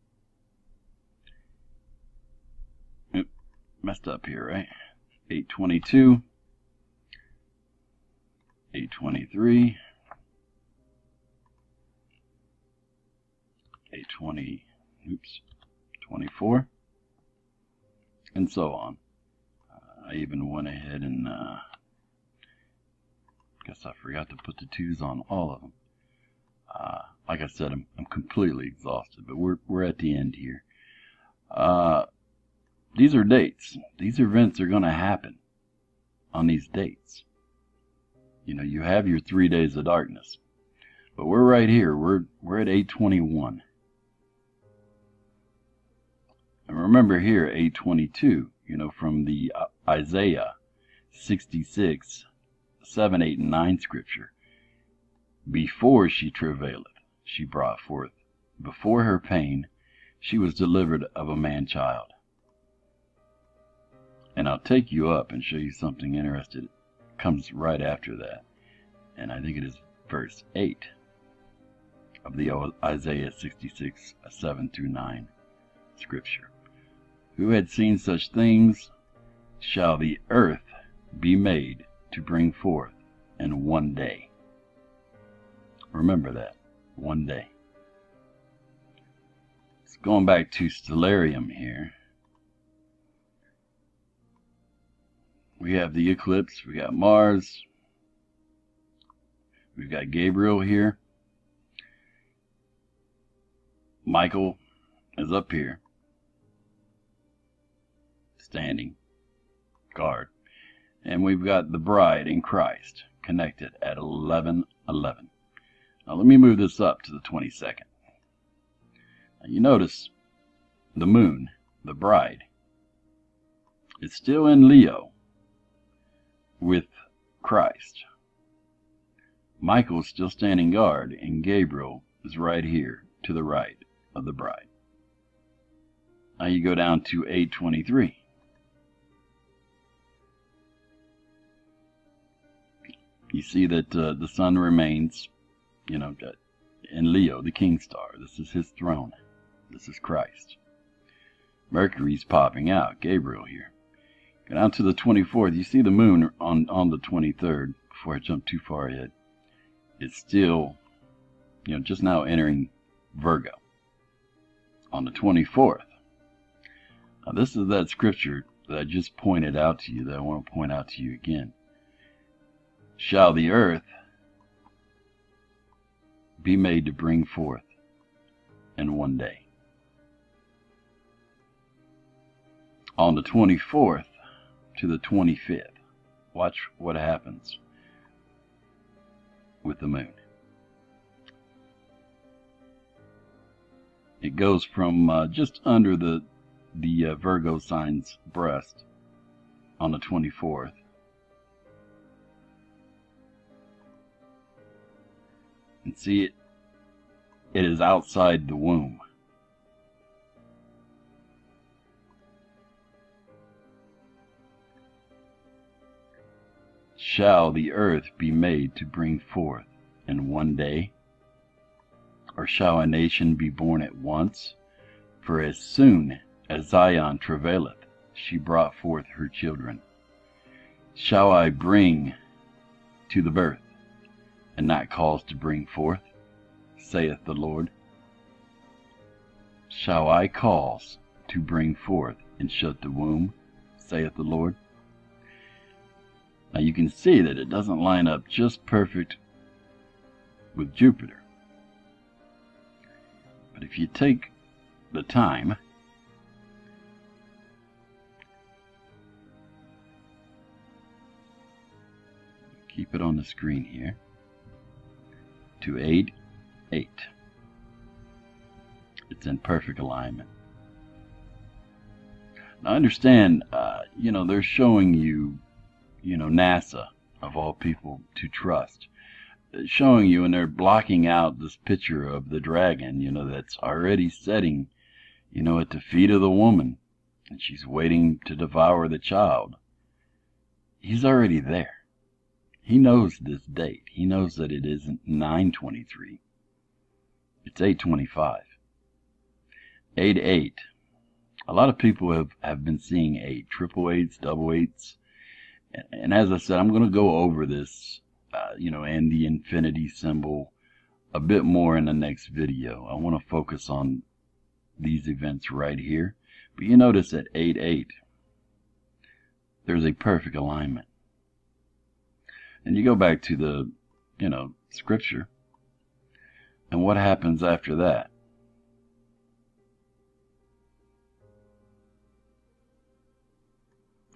Messed up here, right? 822, 823, 820, oops, 24, and so on. Uh, I even went ahead and uh, guess I forgot to put the twos on all of them. Uh, like I said, I'm, I'm completely exhausted, but we're, we're at the end here. Uh, these are dates. These events are going to happen on these dates. You know, you have your three days of darkness, but we're right here. We're, we're at 821. And remember here, 822, you know, from the uh, Isaiah 66, 7, 8, and 9 scripture. Before she travaileth, she brought forth. Before her pain, she was delivered of a man child. And I'll take you up and show you something interesting. Comes right after that. And I think it is verse 8 of the Isaiah 66, 7 through 9 scripture. Who had seen such things shall the earth be made to bring forth in one day. Remember that. One day. It's going back to Stellarium here. We have the eclipse. We got Mars. We've got Gabriel here. Michael is up here. Standing. Guard. And we've got the bride in Christ connected at 1111. Now let me move this up to the 22nd. Now you notice the moon, the bride, is still in Leo with Christ. Michael is still standing guard, and Gabriel is right here to the right of the bride. Now you go down to 823. You see that uh, the sun remains, you know, in Leo, the king star. This is his throne. This is Christ. Mercury's popping out, Gabriel here. Go down to the 24th. You see the moon on, on the 23rd, before I jump too far ahead. It's still, you know, just now entering Virgo. On the 24th. Now, this is that scripture that I just pointed out to you that I want to point out to you again. Shall the earth be made to bring forth in one day? On the 24th, to the 25th. Watch what happens with the moon. It goes from uh, just under the the uh, Virgo sign's breast on the 24th. And see it, it is outside the womb. Shall the earth be made to bring forth in one day? Or shall a nation be born at once? For as soon as Zion travaileth, she brought forth her children. Shall I bring to the birth, and not cause to bring forth, saith the Lord? Shall I cause to bring forth and shut the womb, saith the Lord? Now you can see that it doesn't line up just perfect with Jupiter. But if you take the time keep it on the screen here to 8 8 it's in perfect alignment now understand uh, you know they're showing you you know NASA of all people to trust showing you and they're blocking out this picture of the dragon you know that's already setting you know at the feet of the woman and she's waiting to devour the child he's already there he knows this date. He knows that it isn't 923. It's 825. 8 8. A lot of people have, have been seeing 8, triple eights, double eights. And, as I said, I'm going to go over this, uh, you know, and the infinity symbol a bit more in the next video. I want to focus on these events right here. But you notice at 8 8, there's a perfect alignment. And you go back to the, you know, scripture. And what happens after that?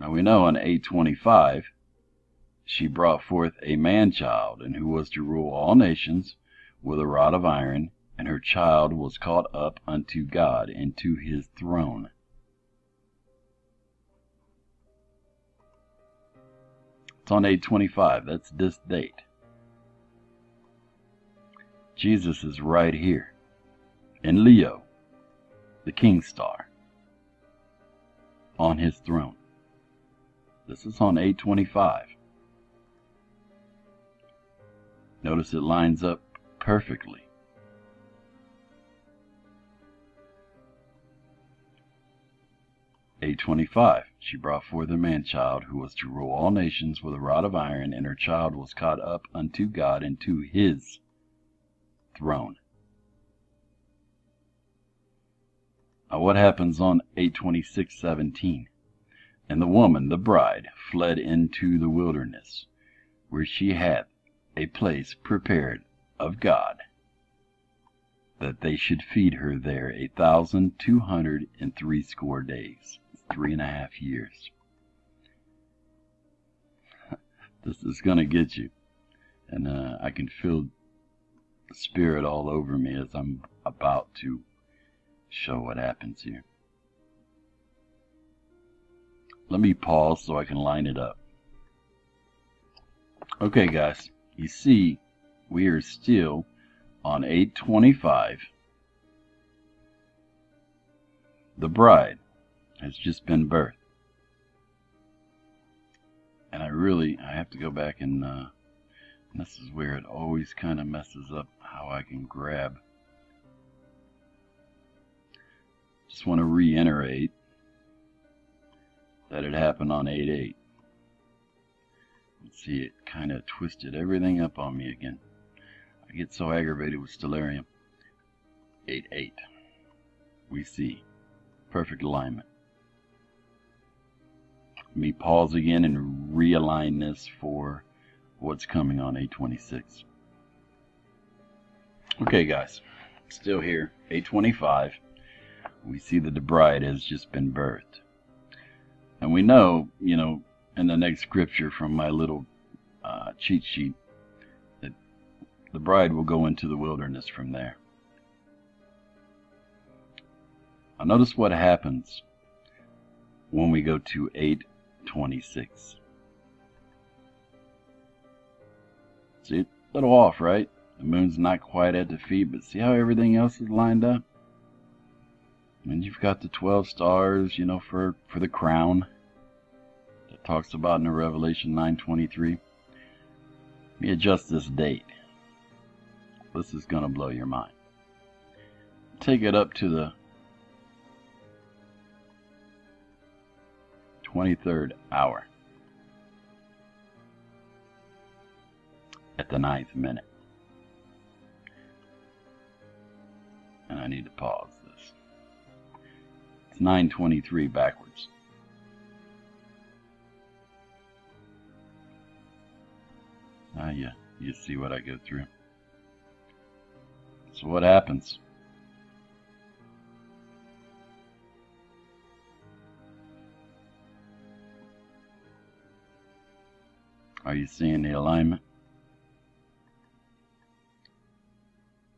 Now we know on 825, she brought forth a man-child, and who was to rule all nations with a rod of iron, and her child was caught up unto God into his throne. It's on 825. That's this date. Jesus is right here in Leo, the king star, on his throne. This is on 825. Notice it lines up perfectly. Eight twenty-five. She brought forth a man-child who was to rule all nations with a rod of iron, and her child was caught up unto God into his throne. Now what happens on 826.17? And the woman, the bride, fled into the wilderness, where she had a place prepared of God, that they should feed her there a thousand two hundred and threescore days, three and a half years. this is going to get you. And uh, I can feel the spirit all over me as I'm about to show what happens here. Let me pause so I can line it up. Okay, guys, you see, we are still on 825. The bride has just been birthed. And I really, I have to go back and, uh, and this is where it always kind of messes up how I can grab. Just want to reiterate that it happened on 8-8. Let's see, it kind of twisted everything up on me again. I get so aggravated with Stellarium. 8-8. We see. Perfect alignment. Let me pause again and realign this for what's coming on 826. Okay, guys. Still here. 825. We see the bride has just been birthed. And we know, you know, in the next scripture from my little uh, cheat sheet, that the bride will go into the wilderness from there. Now notice what happens when we go to 826. See, a little off, right? The moon's not quite at the feet, but see how everything else is lined up? And you've got the 12 stars, you know, for, for the crown that talks about in Revelation 9.23. Let me adjust this date. This is going to blow your mind. Take it up to the 23rd hour at the ninth minute. And I need to pause 923 backwards. Ah, yeah, you see what I go through. So what happens? Are you seeing the alignment?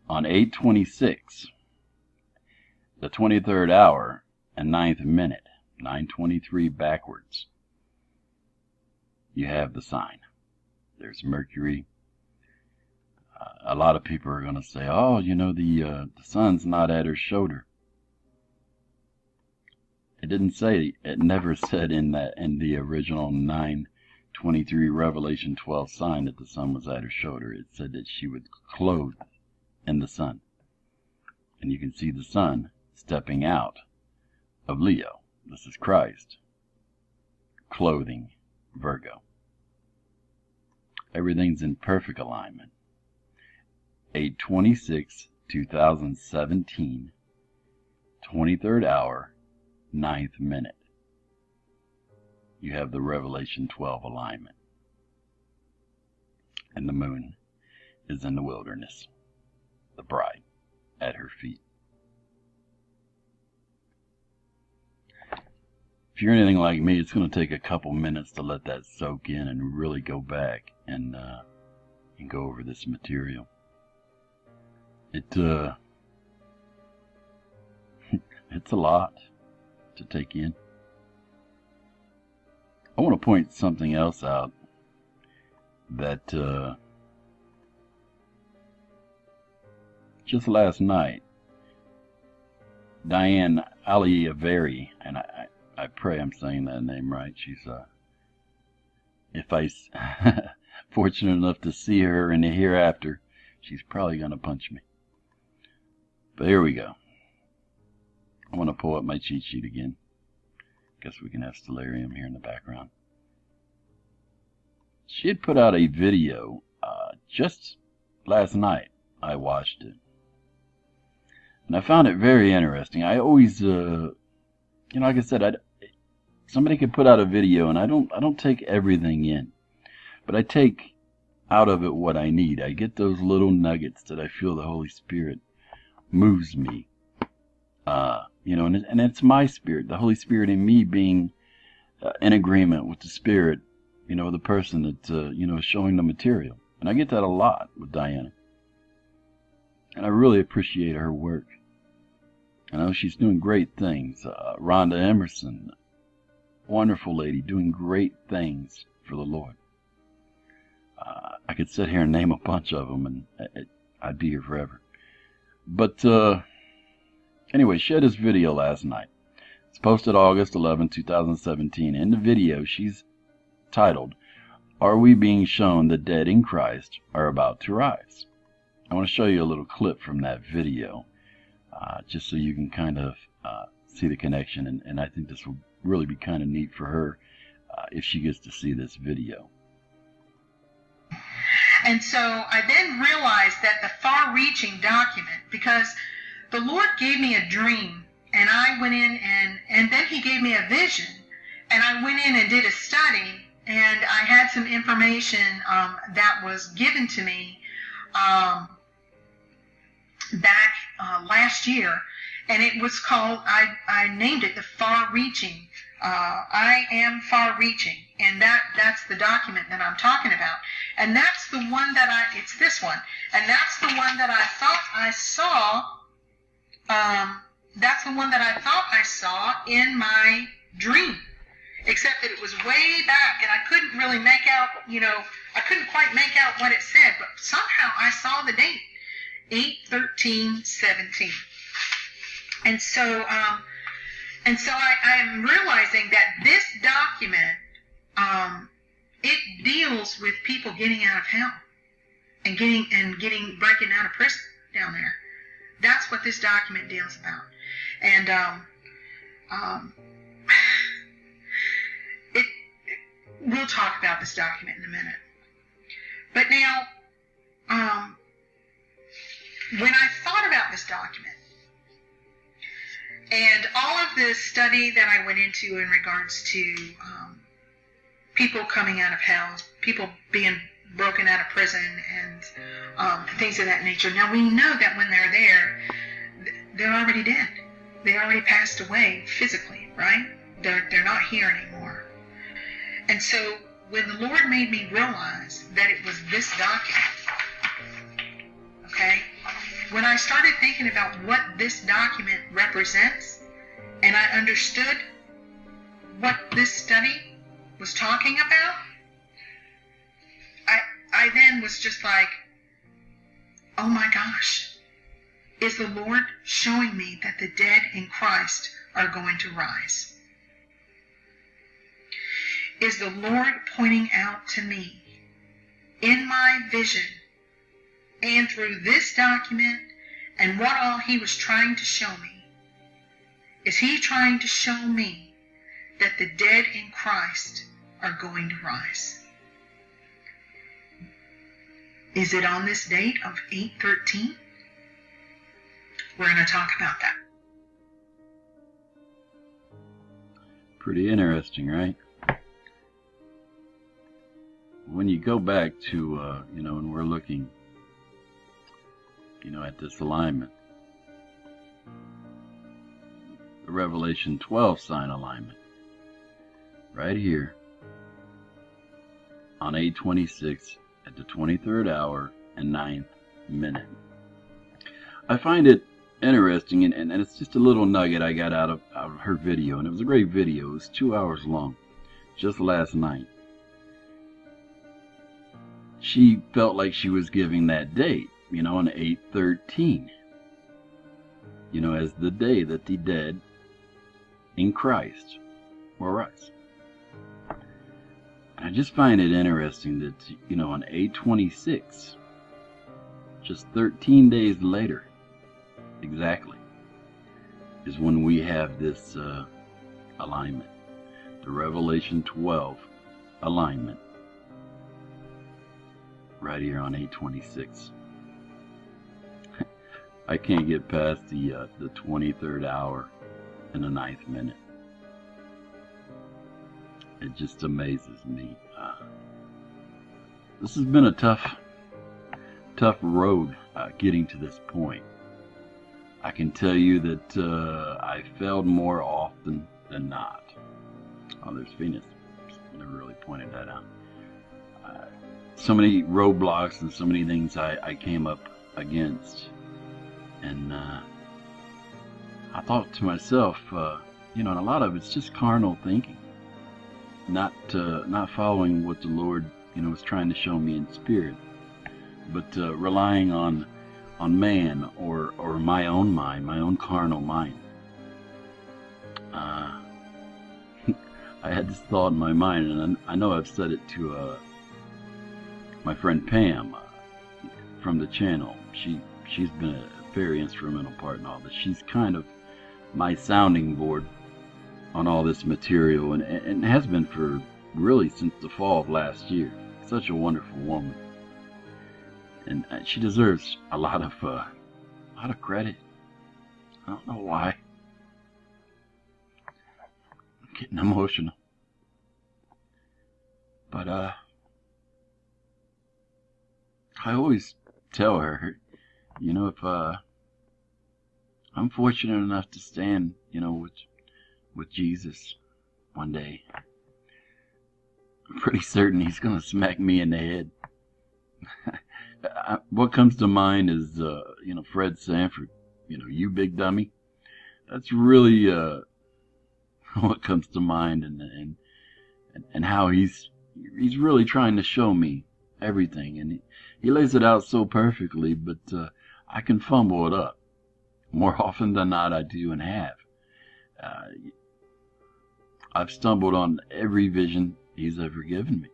On 826, the 23rd hour and ninth minute, 923 backwards, you have the sign. There's Mercury. Uh, a lot of people are going to say, oh, you know, the, uh, the sun's not at her shoulder. It didn't say, it never said in that, in the original 923 Revelation 12 sign that the sun was at her shoulder. It said that she was clothed in the sun. And you can see the sun stepping out of Leo. This is Christ clothing Virgo. Everything's in perfect alignment. 826 2017 23rd hour 9th minute you have the Revelation 12 alignment. And the moon is in the wilderness, the bride at her feet. If you're anything like me, it's going to take a couple minutes to let that soak in and really go back and uh, and go over this material. It uh, it's a lot to take in. I want to point something else out that uh, just last night, Diane Aliaveri, and I, I, pray I'm saying that name right. She's uh, if I fortunate enough to see her in the hereafter, she's probably gonna punch me. But here we go. I want to pull up my cheat sheet again. Guess we can have Stellarium here in the background. She had put out a video uh, just last night. I watched it. And I found it very interesting. I always, uh, you know, like I said, I, somebody could put out a video and I don't, I don't take everything in. But I take out of it what I need. I get those little nuggets that I feel the Holy Spirit moves me uh, you know, and, and it's my spirit, the Holy Spirit in me being uh, in agreement with the Spirit, you know, the person that, uh, you know, showing the material. And I get that a lot with Diana. And I really appreciate her work. I know she's doing great things. Uh, Rhonda Emerson, wonderful lady, doing great things for the Lord. Uh, I could sit here and name a bunch of them, and it, I'd be here forever. But uh, Anyway, she had this video last night. It's posted August 11, 2017. In the video, she's titled, Are We Being Shown the Dead in Christ Are About to Rise? I want to show you a little clip from that video, uh, just so you can kind of uh, see the connection. And, and, I think this will really be kind of neat for her uh, if she gets to see this video. And so I then realized that the far reaching document, because the Lord gave me a dream, and I went in and and then He gave me a vision, and I went in and did a study, and I had some information um, that was given to me um, back uh, last year, and it was called I I named it the Far Reaching. Uh, I am far reaching, and that that's the document that I'm talking about, and that's the one that I it's this one, and that's the one that I thought I saw um, that's the one that I thought I saw in my dream, except that it was way back and I couldn't really make out, you know, I couldn't quite make out what it said, but somehow I saw the date. 8 13 17. And so, um, and so I, I am realizing that this document, um, it deals with people getting out of hell and getting and getting breaking out of prison down there. That's what this document deals about. And um, um, it, we'll talk about this document in a minute. But now, um, when I thought about this document and all of the study that I went into in regards to um, people coming out of hell, people being broken out of prison, and um, things of that nature. Now we know that when they're there, they're already dead. They already passed away physically, right? They're they're not here anymore. And so when the Lord made me realize that it was this document, okay, when I started thinking about what this document represents, and I understood what this study was talking about, I I then was just like, oh my gosh, is the Lord showing me that the dead in Christ are going to rise? Is the Lord pointing out to me in my vision and through this document and what all he was trying to show me? Is he trying to show me that the dead in Christ are going to rise? Is it on this date of 813? We're going to talk about that. Pretty interesting, right? When you go back to, uh, you know, and we're looking, you know, at this alignment, the Revelation 12 sign alignment, right here on 826 at the 23rd hour and 9th minute. I find it interesting, and, and, and, it's just a little nugget I got out of, out of her video, and it was a great video. It was two hours long, just last night. She felt like she was giving that date, you know, on 813, you know, as the day that the dead in Christ will rise. I just find it interesting that, you know, on 826, just 13 days later, exactly, is when we have this uh, alignment. The Revelation 12 alignment. Right here on 826. I can't get past the uh, the 23rd hour and the ninth minute. It just amazes me. Uh, this has been a tough, tough road uh, getting to this point. I can tell you that uh, I failed more often than not. Oh, there's Venus. Never really pointed that out. Uh, so many roadblocks and so many things I, I came up against. And uh, I thought to myself, uh, you know, and a lot of it's just carnal thinking. Not, uh, not following what the Lord, you know, was trying to show me in spirit, but uh, relying on on man or or my own mind, my own carnal mind. Uh, I had this thought in my mind, and I, I know I've said it to uh, my friend Pam from the channel. She she's been a very instrumental part in all this. She's kind of my sounding board on all this material, and, and has been for really since the fall of last year. Such a wonderful woman and uh, she deserves a lot of uh, a lot of credit. I don't know why. I'm getting emotional, but uh, I always tell her, you know, if uh, I'm fortunate enough to stand, you know, with with Jesus one day, I'm pretty certain he's gonna smack me in the head. what comes to mind is, uh, you know, Fred Sanford. You know, you big dummy. That's really, uh, what comes to mind, and and and how he's he's really trying to show me everything, and he, he lays it out so perfectly. But uh, I can fumble it up more often than not. I do and have. Uh, I've stumbled on every vision he's ever given me,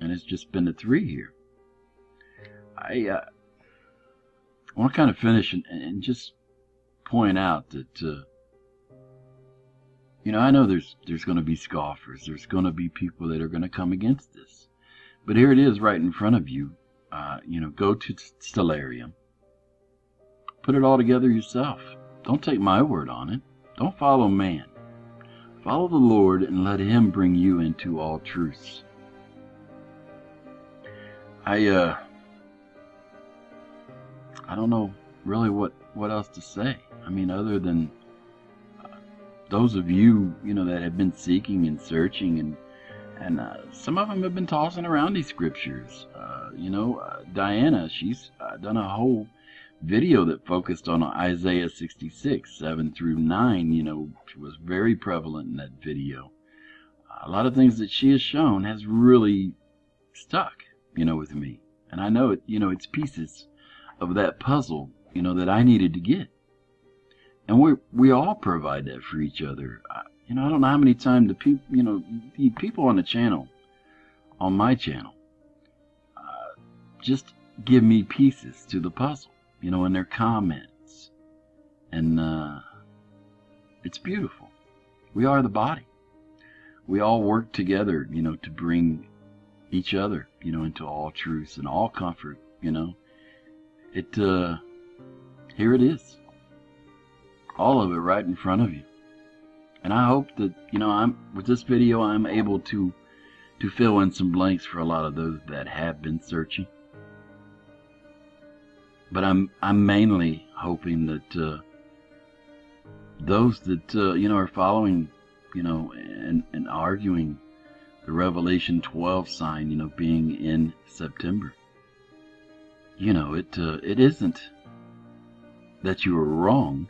and it's just been the three here. I uh, want to kind of finish and, and just point out that uh, you know I know there's there's going to be scoffers, there's going to be people that are going to come against this, but here it is right in front of you. Uh, you know, go to Stellarium, put it all together yourself. Don't take my word on it. Don't follow man. Follow the Lord and let Him bring you into all truths. I uh I don't know really what what else to say. I mean, other than uh, those of you you know that have been seeking and searching, and and uh, some of them have been tossing around these scriptures. Uh, you know, uh, Diana, she's uh, done a whole video that focused on Isaiah 66, 7 through 9, you know, was very prevalent in that video. A lot of things that she has shown has really stuck, you know, with me. And I know it, you know, it's pieces of that puzzle, you know, that I needed to get. And we we all provide that for each other. I, you know, I don't know how many times the people, you know, the people on the channel, on my channel, uh, just give me pieces to the puzzle you know, in their comments. And uh, it's beautiful. We are the body. We all work together, you know, to bring each other, you know, into all truth and all comfort, you know. It, uh, here it is. All of it right in front of you. And I hope that, you know, I'm, with this video, I'm able to, to fill in some blanks for a lot of those that have been searching but I'm I'm mainly hoping that uh, those that uh, you know are following, you know, and, and arguing the Revelation 12 sign, you know, being in September. You know, it uh, it isn't that you were wrong.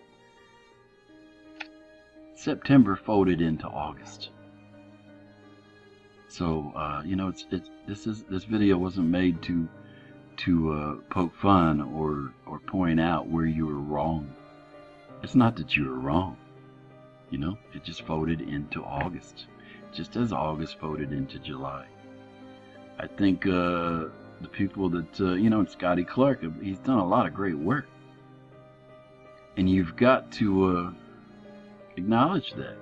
September folded into August. So uh, you know, it's it's this is this video wasn't made to to uh, poke fun or or point out where you were wrong. It's not that you were wrong. You know, it just folded into August, just as August folded into July. I think uh, the people that uh, you know, Scotty Clark, he's done a lot of great work, and you've got to uh, acknowledge that.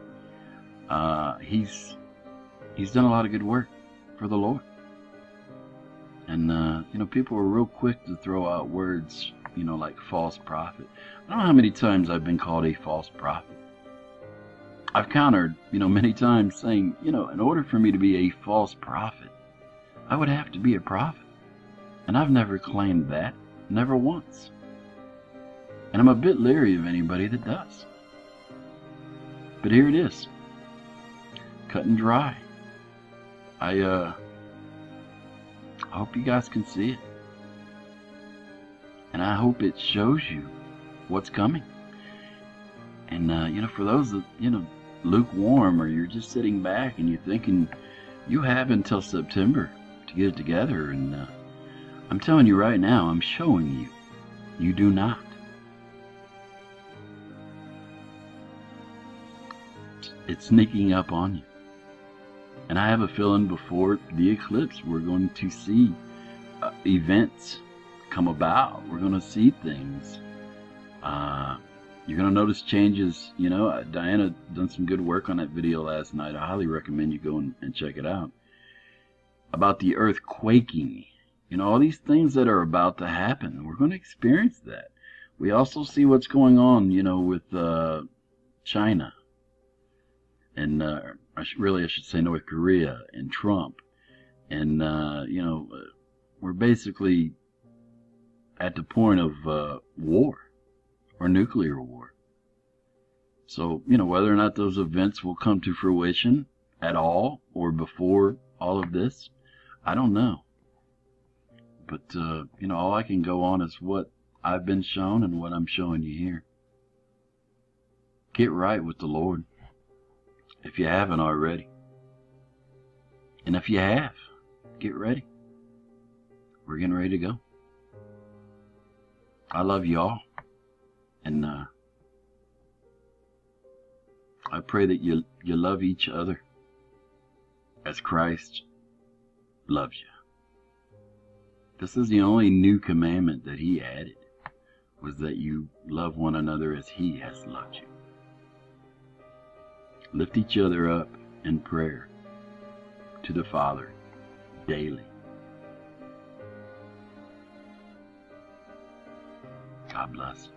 Uh, he's he's done a lot of good work for the Lord. And, uh, you know, people were real quick to throw out words, you know, like false prophet. I don't know how many times I've been called a false prophet. I've countered, you know, many times saying, you know, in order for me to be a false prophet, I would have to be a prophet. And I've never claimed that, never once. And I'm a bit leery of anybody that does. But here it is. Cut and dry. I, uh, I hope you guys can see it. And I hope it shows you what's coming. And, uh, you know, for those that, you know, lukewarm or you're just sitting back and you're thinking you have until September to get it together. And uh, I'm telling you right now, I'm showing you, you do not. It's sneaking up on you. And I have a feeling before the eclipse, we're going to see uh, events come about. We're going to see things. Uh, you're going to notice changes. You know, uh, Diana done some good work on that video last night. I highly recommend you go and, and check it out. About the earth quaking. You know, all these things that are about to happen. We're going to experience that. We also see what's going on, you know, with uh, China and uh, I should, really I should say North Korea and Trump, and uh, you know uh, we're basically at the point of uh, war or nuclear war. So you know whether or not those events will come to fruition at all or before all of this, I don't know. But uh, you know all I can go on is what I've been shown and what I'm showing you here. Get right with the Lord. If you haven't already. And if you have, get ready. We're getting ready to go. I love you all. And uh, I pray that you, you love each other as Christ loves you. This is the only new commandment that he added was that you love one another as he has loved you. Lift each other up in prayer to the Father daily. God bless.